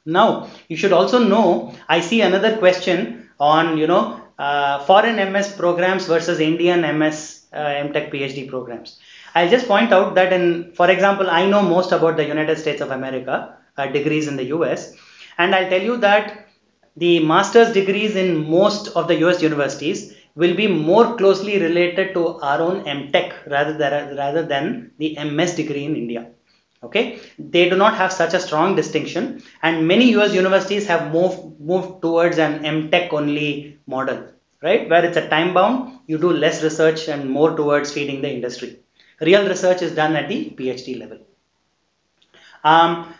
Now, you should also know, I see another question on, you know, uh, foreign MS programs versus Indian MS uh, MTech PhD programs. I'll just point out that in, for example, I know most about the United States of America uh, degrees in the US, and I'll tell you that the master's degrees in most of the US universities will be more closely related to our own MTech rather than, rather than the MS degree in India okay? They do not have such a strong distinction. And many US universities have moved moved towards an MTech only model right? Where it's a time bound you do less research and more towards feeding the industry. Real research is done at the PhD level. Um,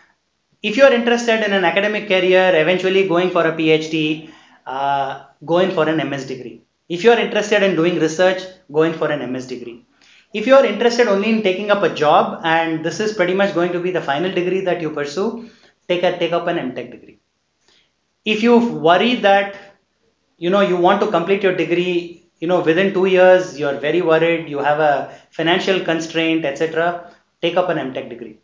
if you are interested in an academic career eventually going for a PhD uh, going for an MS degree. If you are interested in doing research going for an MS degree if you are interested only in taking up a job and this is pretty much going to be the final degree that you pursue, take a take up an MTech degree. If you worry that you know you want to complete your degree, you know within two years you are very worried, you have a financial constraint, etc. Take up an MTech degree.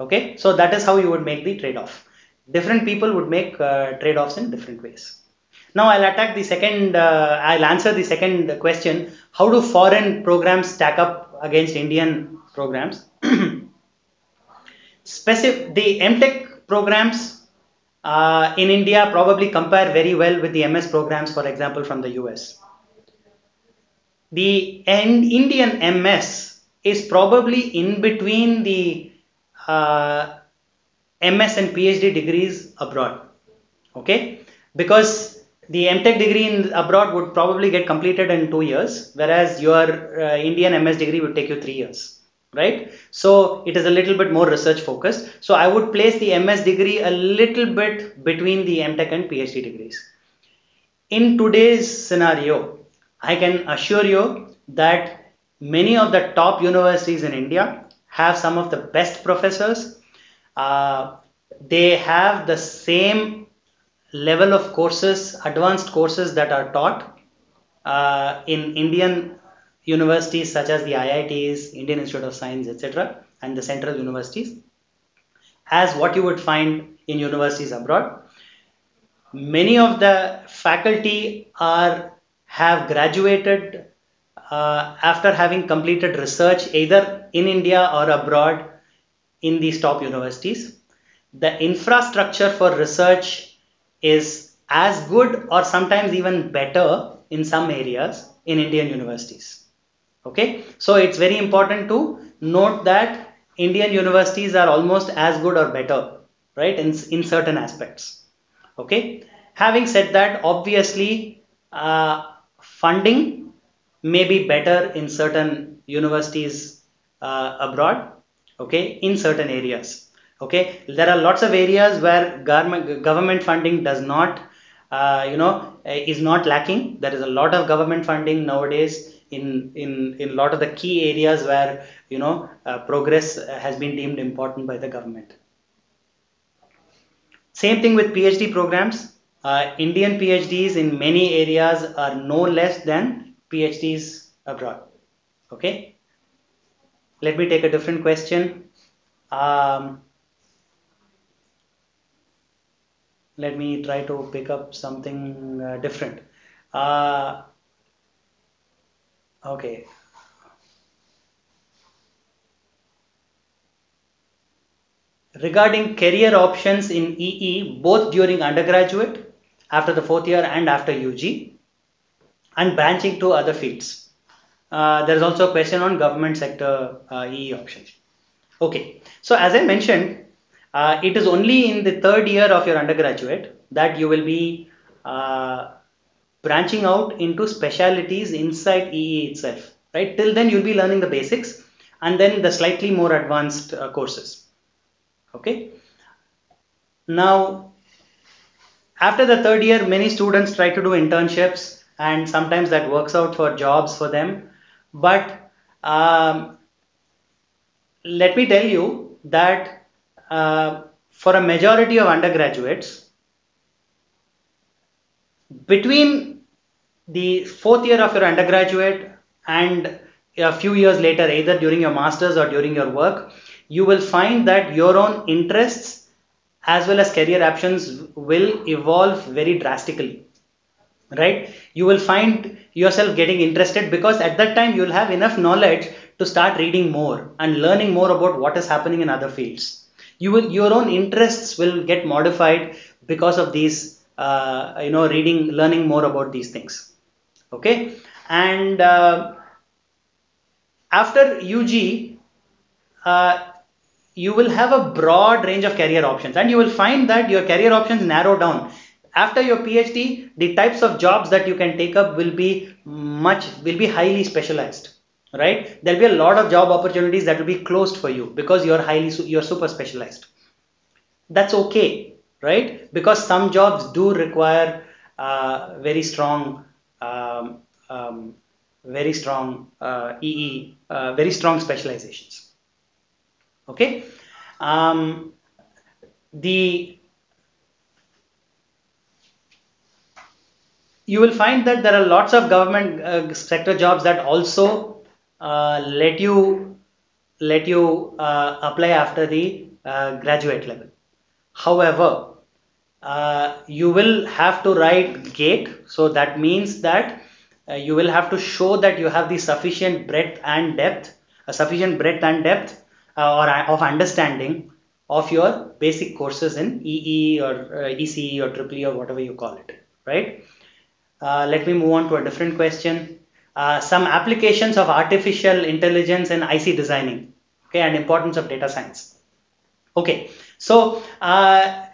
Okay, so that is how you would make the trade-off. Different people would make uh, trade-offs in different ways. Now I'll attack the second, uh, I'll answer the second question. How do foreign programs stack up against Indian programs? Specific, the MTech programs uh, in India probably compare very well with the MS programs, for example, from the US. The Indian MS is probably in between the uh, MS and PhD degrees abroad. Okay, because the MTech degree in abroad would probably get completed in two years, whereas your uh, Indian MS degree would take you three years, right? So it is a little bit more research focused. So I would place the MS degree a little bit between the MTech and PhD degrees. In today's scenario, I can assure you that many of the top universities in India have some of the best professors. Uh, they have the same level of courses, advanced courses that are taught uh, in Indian universities such as the IITs, Indian Institute of Science, etc., and the central universities, as what you would find in universities abroad. Many of the faculty are have graduated uh, after having completed research either in India or abroad in these top universities. The infrastructure for research is as good or sometimes even better in some areas in Indian universities. Okay, so it's very important to note that Indian universities are almost as good or better, right, in, in certain aspects. Okay, having said that, obviously, uh, funding may be better in certain universities uh, abroad, okay, in certain areas okay there are lots of areas where government government funding does not uh, you know is not lacking there is a lot of government funding nowadays in in in lot of the key areas where you know uh, progress has been deemed important by the government same thing with phd programs uh, indian phds in many areas are no less than PhDs abroad. Okay. Let me take a different question. Um, let me try to pick up something uh, different. Uh, okay. Regarding career options in EE, both during undergraduate, after the fourth year and after UG, and branching to other fields. Uh, there is also a question on government sector uh, EE options. Okay, so as I mentioned, uh, it is only in the third year of your undergraduate that you will be uh, branching out into specialities inside EE itself, right? Till then you'll be learning the basics and then the slightly more advanced uh, courses. Okay. Now, after the third year, many students try to do internships and sometimes that works out for jobs for them. But um, let me tell you that uh, for a majority of undergraduates, between the fourth year of your undergraduate and a few years later, either during your masters or during your work, you will find that your own interests as well as career options will evolve very drastically. Right? You will find yourself getting interested because at that time you will have enough knowledge to start reading more and learning more about what is happening in other fields you will your own interests will get modified because of these uh, you know reading learning more about these things. Okay? And uh, after ug uh, you will have a broad range of career options. And you will find that your career options narrow down. After your phd the types of jobs that you can take up will be much will be highly specialized right? There'll be a lot of job opportunities that will be closed for you because you're highly you're super specialized. That's okay right? Because some jobs do require uh, very strong um, um, very strong uh, EE uh, very strong specializations. Okay? Um, the you will find that there are lots of government uh, sector jobs that also let you let you uh, apply after the uh, graduate level. However, you will have to write GATE. So that means that you will have to show that you have the sufficient breadth and depth, a sufficient breadth and depth or of understanding of your basic courses in EE or uh, ECE or EEE or whatever you call it, right? Uh, let me move on to a different question. Uh, some applications of artificial intelligence in IC designing, okay, and importance of data science. Okay, so uh,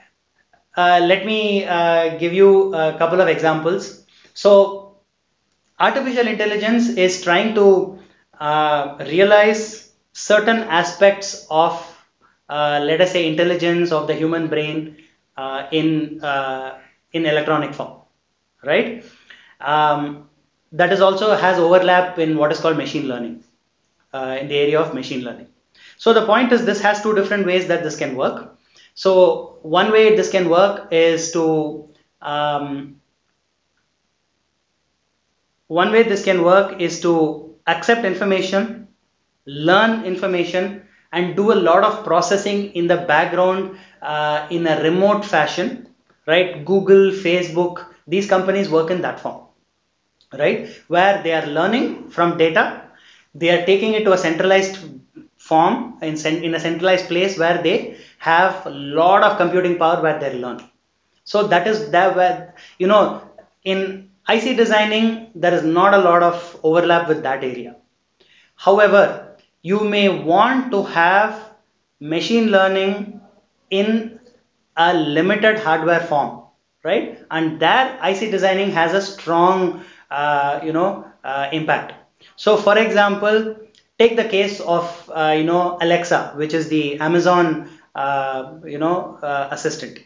uh, let me uh, give you a couple of examples. So, artificial intelligence is trying to uh, realize certain aspects of, let us say, intelligence of the human brain in in electronic form, right? Um, that is also has overlap in what is called machine learning uh, in the area of machine learning. So the point is this has two different ways that this can work. So one way this can work is to um, one way this can work is to accept information, learn information and do a lot of processing in the background uh, in a remote fashion, right? Google, Facebook, these companies work in that form right where they are learning from data. They are taking it to a centralized form in, in a centralized place where they have a lot of computing power where they learn so that is that where you know in IC designing there is not a lot of overlap with that area. However you may want to have machine learning in a limited hardware form right? And there IC designing has a strong uh, you know uh, impact. So for example take the case of uh, you know alexa which is the amazon you know assistant.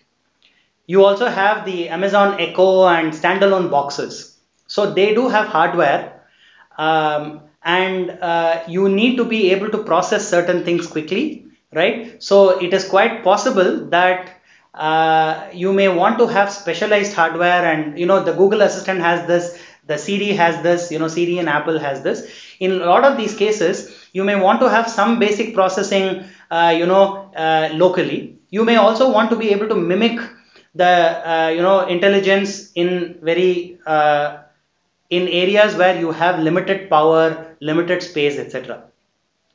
You also have the amazon echo and standalone boxes. So they do have hardware um, and uh, you need to be able to process certain things quickly right? So it is quite possible that uh, you may want to have specialized hardware and you know the google assistant has this the Siri has this, you know, Siri and Apple has this. In a lot of these cases, you may want to have some basic processing, uh, you know, uh, locally. You may also want to be able to mimic the, uh, you know, intelligence in very, uh, in areas where you have limited power, limited space, etc.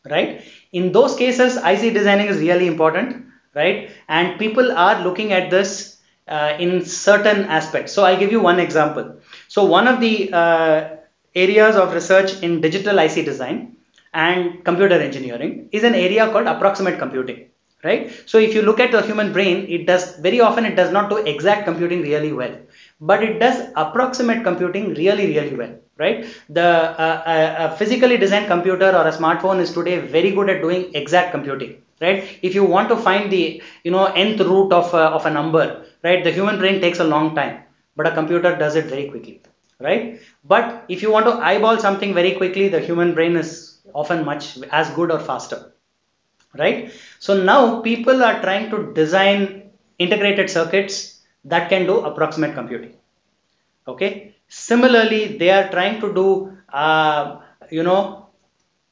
Right? In those cases, IC designing is really important, right? And people are looking at this uh, in certain aspects. So I'll give you one example. So one of the uh, areas of research in digital IC design and computer engineering is an area called approximate computing right? So if you look at the human brain it does very often it does not do exact computing really well but it does approximate computing really really well right? The uh, a, a physically designed computer or a smartphone is today very good at doing exact computing right? If you want to find the you know nth root of a, of a number right the human brain takes a long time but a computer does it very quickly right? But if you want to eyeball something very quickly the human brain is often much as good or faster right? So now people are trying to design integrated circuits that can do approximate computing okay? Similarly they are trying to do uh, you know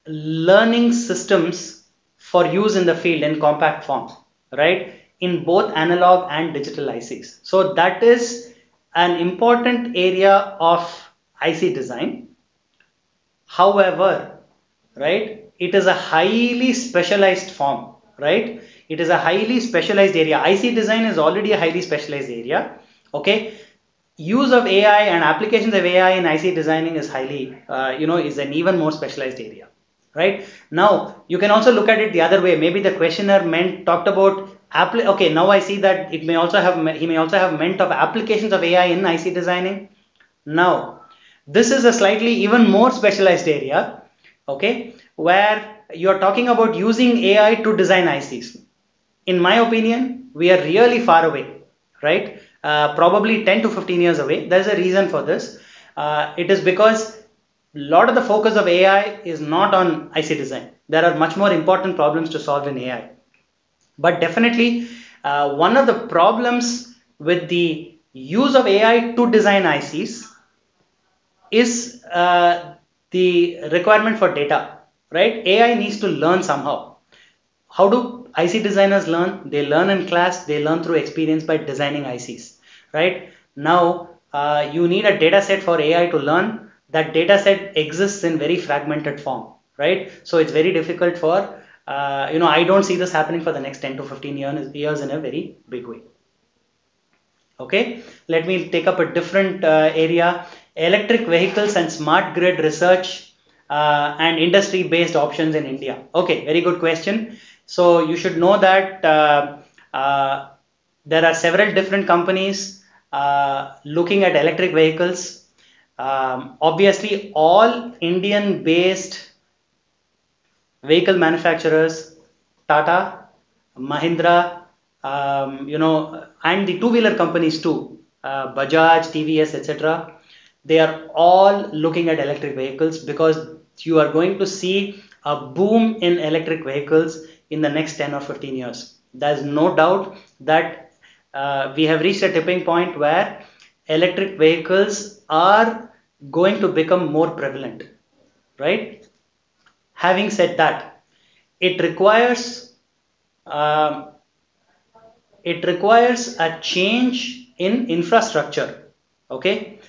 learning systems for use in the field in compact form right? In both analog and digital ICs so that is an important area of IC design. However, right, it is a highly specialized form, right? It is a highly specialized area. IC design is already a highly specialized area. Okay, use of AI and applications of AI in IC designing is highly, uh, you know, is an even more specialized area, right? Now you can also look at it the other way. Maybe the questioner meant talked about okay now i see that it may also have he may also have meant of applications of ai in ic designing. Now this is a slightly even more specialized area okay where you're talking about using ai to design ics in my opinion we are really far away right? Uh, probably 10 to 15 years away. There's a reason for this. Uh, it is because a lot of the focus of ai is not on ic design. There are much more important problems to solve in ai but definitely, uh, one of the problems with the use of AI to design ICs is uh, the requirement for data, right? AI needs to learn somehow. How do IC designers learn? They learn in class, they learn through experience by designing ICs, right? Now, uh, you need a data set for AI to learn. That data set exists in very fragmented form, right? So it's very difficult for uh, you know, I don't see this happening for the next 10 to 15 years, years in a very big way. Okay, let me take up a different uh, area electric vehicles and smart grid research uh, and industry based options in India. Okay, very good question. So, you should know that uh, uh, there are several different companies looking at electric vehicles. Um, obviously, all Indian based vehicle manufacturers, Tata, Mahindra, um, you know, and the two-wheeler companies too, uh, Bajaj, TVS, etc. They are all looking at electric vehicles because you are going to see a boom in electric vehicles in the next 10 or 15 years. There's no doubt that uh, we have reached a tipping point where electric vehicles are going to become more prevalent, right? Having said that, it requires uh, it requires a change in infrastructure. Okay,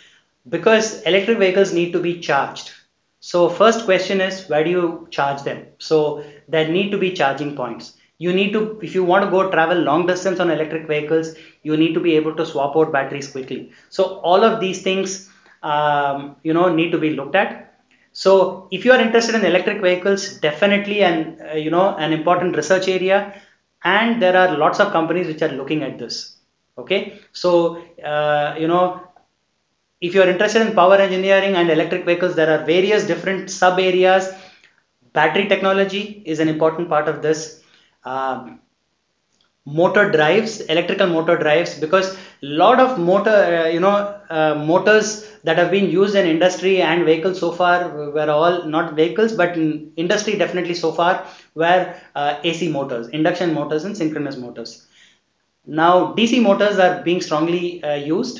because electric vehicles need to be charged. So first question is where do you charge them? So there need to be charging points. You need to, if you want to go travel long distance on electric vehicles, you need to be able to swap out batteries quickly. So all of these things, um, you know, need to be looked at. So if you are interested in electric vehicles, definitely an uh, you know an important research area, and there are lots of companies which are looking at this. Okay, so uh, you know if you are interested in power engineering and electric vehicles, there are various different sub areas. Battery technology is an important part of this. Um, motor drives, electrical motor drives, because a lot of motor, uh, you know, uh, motors that have been used in industry and vehicles so far were all not vehicles, but in industry definitely so far were uh, AC motors, induction motors, and synchronous motors. Now, DC motors are being strongly uh, used.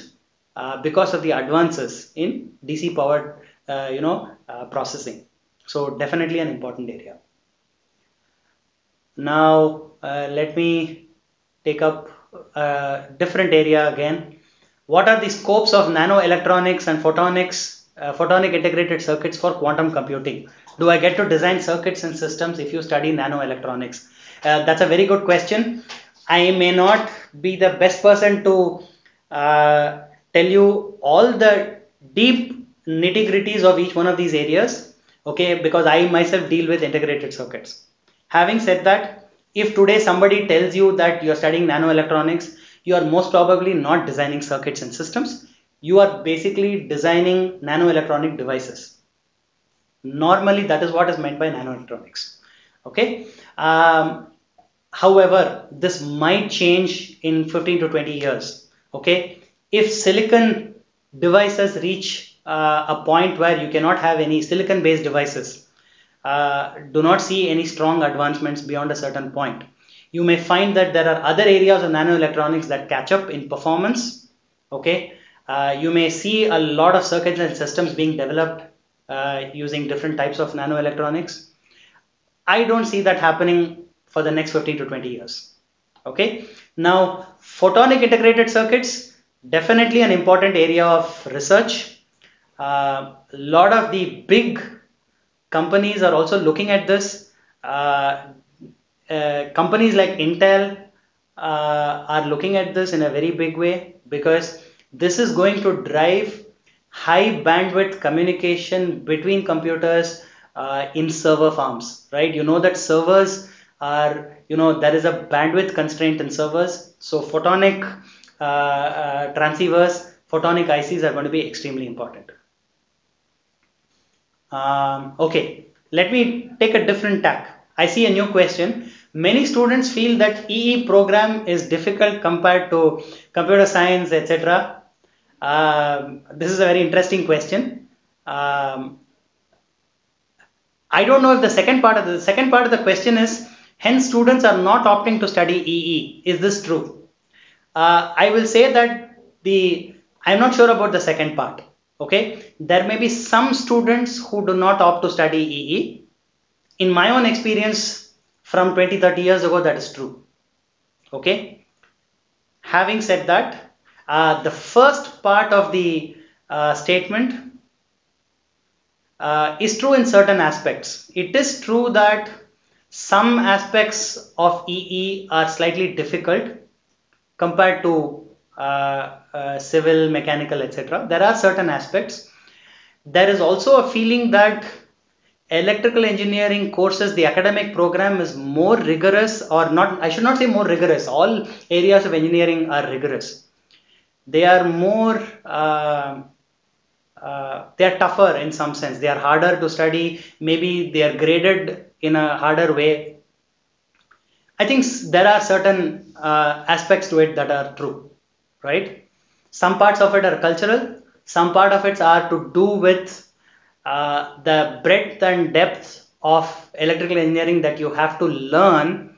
uh, because of the advances in DC powered, uh, you know, processing. So definitely an important area. Now let me take up a different area again. What are the scopes of nanoelectronics and photonics, uh, photonic integrated circuits for quantum computing? Do I get to design circuits and systems if you study nanoelectronics? Uh, that's a very good question. I may not be the best person to uh, tell you all the deep nitty gritties of each one of these areas, okay, because I myself deal with integrated circuits. Having said that, if today somebody tells you that you're studying nanoelectronics, you are most probably not designing circuits and systems. You are basically designing nanoelectronic devices. Normally, that is what is meant by nanoelectronics. Okay. Um, however, this might change in 15 to 20 years. Okay. If silicon devices reach uh, a point where you cannot have any silicon based devices, uh, do not see any strong advancements beyond a certain point. You may find that there are other areas of nanoelectronics that catch up in performance. Okay, uh, you may see a lot of circuits and systems being developed uh, using different types of nanoelectronics. I don't see that happening for the next 15 to 20 years. Okay, now photonic integrated circuits definitely an important area of research. A uh, lot of the big companies are also looking at this. Uh, uh, companies like Intel uh, are looking at this in a very big way because this is going to drive high bandwidth communication between computers uh, in server farms, right? You know that servers are, you know, there is a bandwidth constraint in servers. So photonic uh, transceivers, photonic ICs are going to be extremely important. Um, okay, let me take a different tack. I see a new question. Many students feel that EE program is difficult compared to computer science, etc. Um, this is a very interesting question. Um, I don't know if the second part of the, the second part of the question is hence students are not opting to study EE. Is this true? Uh, I will say that the I'm not sure about the second part okay? There may be some students who do not opt to study EE in my own experience from 20 30 years ago that is true. Okay? Having said that uh, the first part of the uh, statement uh, is true in certain aspects. It is true that some aspects of EE are slightly difficult compared to uh, civil, mechanical, etc. There are certain aspects. There is also a feeling that electrical engineering courses, the academic program is more rigorous or not, I should not say more rigorous. All areas of engineering are rigorous. They are more, uh, uh, they are tougher in some sense. They are harder to study. Maybe they are graded in a harder way. I think there are certain uh, aspects to it that are true right? Some parts of it are cultural, some part of it are to do with uh, the breadth and depth of electrical engineering that you have to learn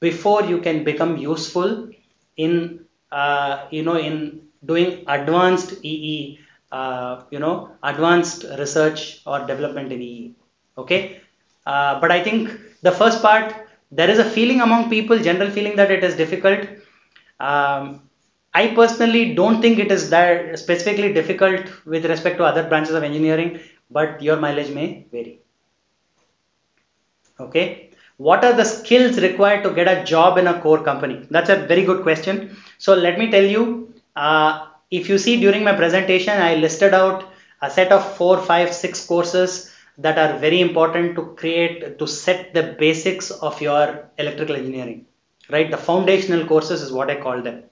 before you can become useful in uh, you know in doing advanced EE uh, you know advanced research or development in EE okay? Uh, but I think the first part there is a feeling among people general feeling that it is difficult. Um, I personally don't think it is that specifically difficult with respect to other branches of engineering, but your mileage may vary. Okay. What are the skills required to get a job in a core company? That's a very good question. So let me tell you, uh, if you see during my presentation, I listed out a set of four, five, six courses that are very important to create, to set the basics of your electrical engineering, right? The foundational courses is what I call them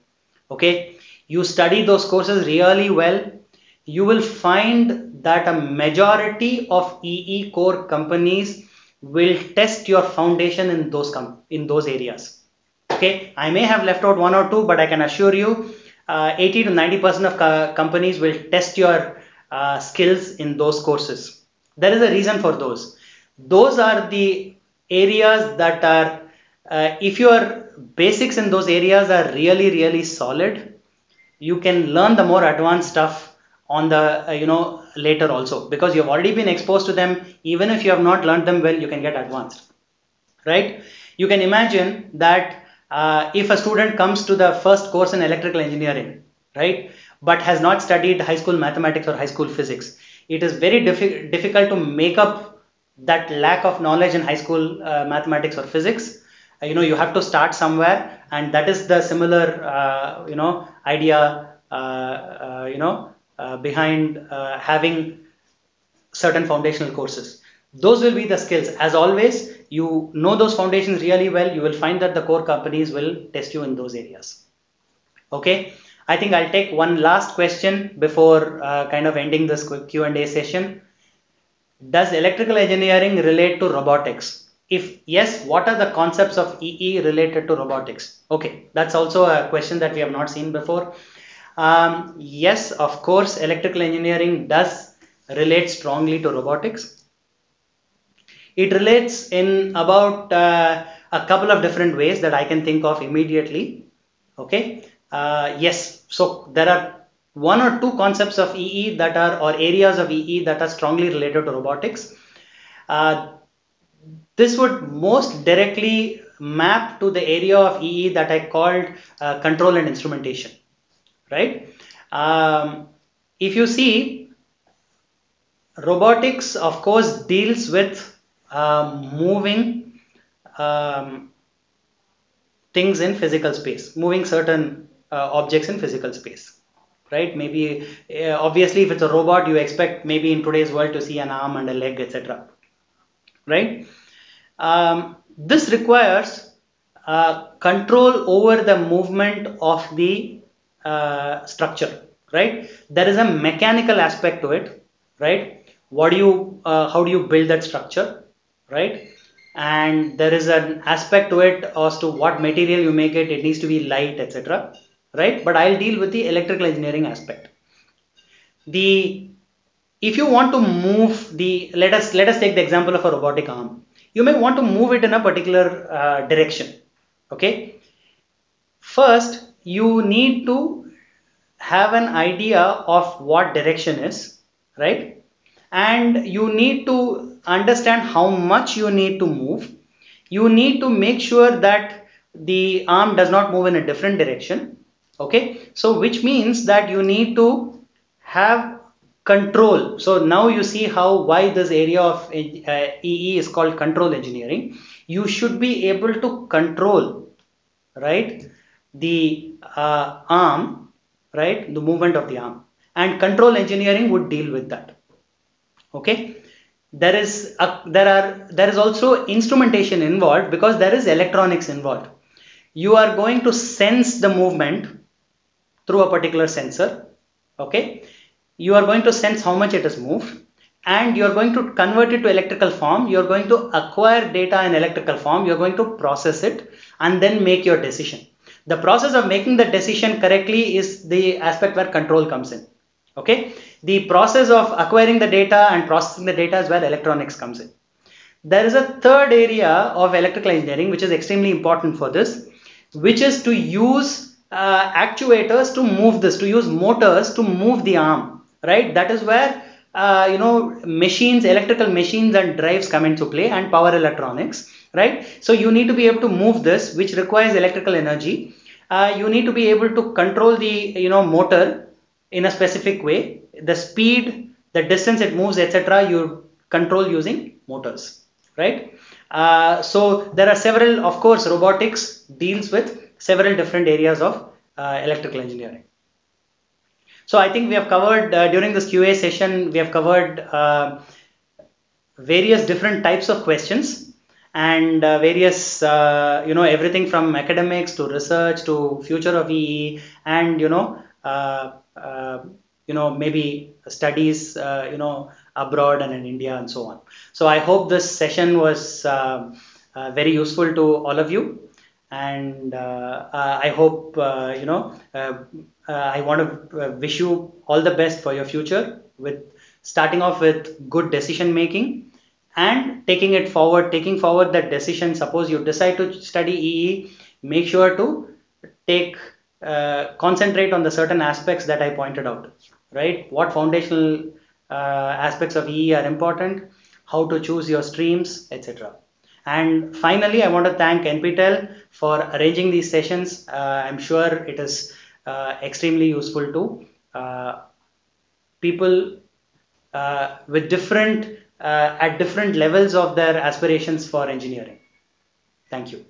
okay? You study those courses really well. You will find that a majority of EE core companies will test your foundation in those in those areas. Okay? I may have left out one or two but i can assure you uh, 80 to 90 percent of co companies will test your uh, skills in those courses. There is a reason for those. Those are the areas that are uh, if your basics in those areas are really really solid. You can learn the more advanced stuff on the uh, you know later also because you've already been exposed to them. Even if you have not learned them well you can get advanced right? You can imagine that uh, if a student comes to the first course in electrical engineering right but has not studied high school mathematics or high school physics it is very diffi- difficult to make up that lack of knowledge in high school uh, mathematics or physics you know you have to start somewhere and that is the similar uh, you know idea uh, uh, you know uh, behind uh, having certain foundational courses. Those will be the skills. As always, you know those foundations really well. You will find that the core companies will test you in those areas. Okay. I think I'll take one last question before uh, kind of ending this Q&A session. Does electrical engineering relate to robotics? If yes, what are the concepts of EE related to robotics? Okay, that's also a question that we have not seen before. Um, yes, of course, electrical engineering does relate strongly to robotics. It relates in about uh, a couple of different ways that I can think of immediately. Okay, uh, yes, so there are one or two concepts of EE that are or areas of EE that are strongly related to robotics. Uh, this would most directly map to the area of EE that I called uh, control and instrumentation right? Um, if you see, robotics, of course, deals with um, moving um, things in physical space, moving certain uh, objects in physical space, right? Maybe, uh, obviously, if it's a robot, you expect maybe in today's world to see an arm and a leg, etc., right? Um, this requires uh, control over the movement of the uh, structure, right? There is a mechanical aspect to it, right? What do you, uh, how do you build that structure, right? And there is an aspect to it as to what material you make it. It needs to be light, etc. Right? But I'll deal with the electrical engineering aspect. The if you want to move the let us let us take the example of a robotic arm. You may want to move it in a particular uh, direction. Okay. First, you need to have an idea of what direction is, right? And you need to understand how much you need to move. You need to make sure that the arm does not move in a different direction. Okay, so which means that you need to have control. So now you see how why this area of uh, EE is called control engineering. You should be able to control, right? the uh, arm, right, the movement of the arm. And control engineering would deal with that. Okay. There is a, there are there is also instrumentation involved because there is electronics involved. You are going to sense the movement through a particular sensor. Okay. You are going to sense how much it has moved and you're going to convert it to electrical form you're going to acquire data in electrical form you're going to process it and then make your decision the process of making the decision correctly is the aspect where control comes in. Okay. The process of acquiring the data and processing the data is where electronics comes in. There is a third area of electrical engineering which is extremely important for this, which is to use uh, actuators to move this, to use motors to move the arm, right? That is where uh, you know machines, electrical machines and drives come into play and power electronics right? So you need to be able to move this, which requires electrical energy. Uh, you need to be able to control the you know motor in a specific way. The speed, the distance it moves, etc. You control using motors, right? Uh, so there are several, of course, robotics deals with several different areas of uh, electrical engineering. So I think we have covered uh, during this QA session, we have covered uh, various different types of questions and uh, various uh, you know everything from academics to research to future of EE and you know uh, uh you know maybe studies you know abroad and in India and so on. So I hope this session was very useful to all of you and I hope you know I want to wish you all the best for your future with starting off with good decision making and taking it forward, taking forward that decision. Suppose you decide to study EE, make sure to take uh, concentrate on the certain aspects that I pointed out, right? What foundational uh, aspects of EE are important, how to choose your streams, etc. And finally, I want to thank NPTEL for arranging these sessions. Uh, I'm sure it is uh, extremely useful to uh, people uh, with different, at different levels of their aspirations for engineering. Thank you.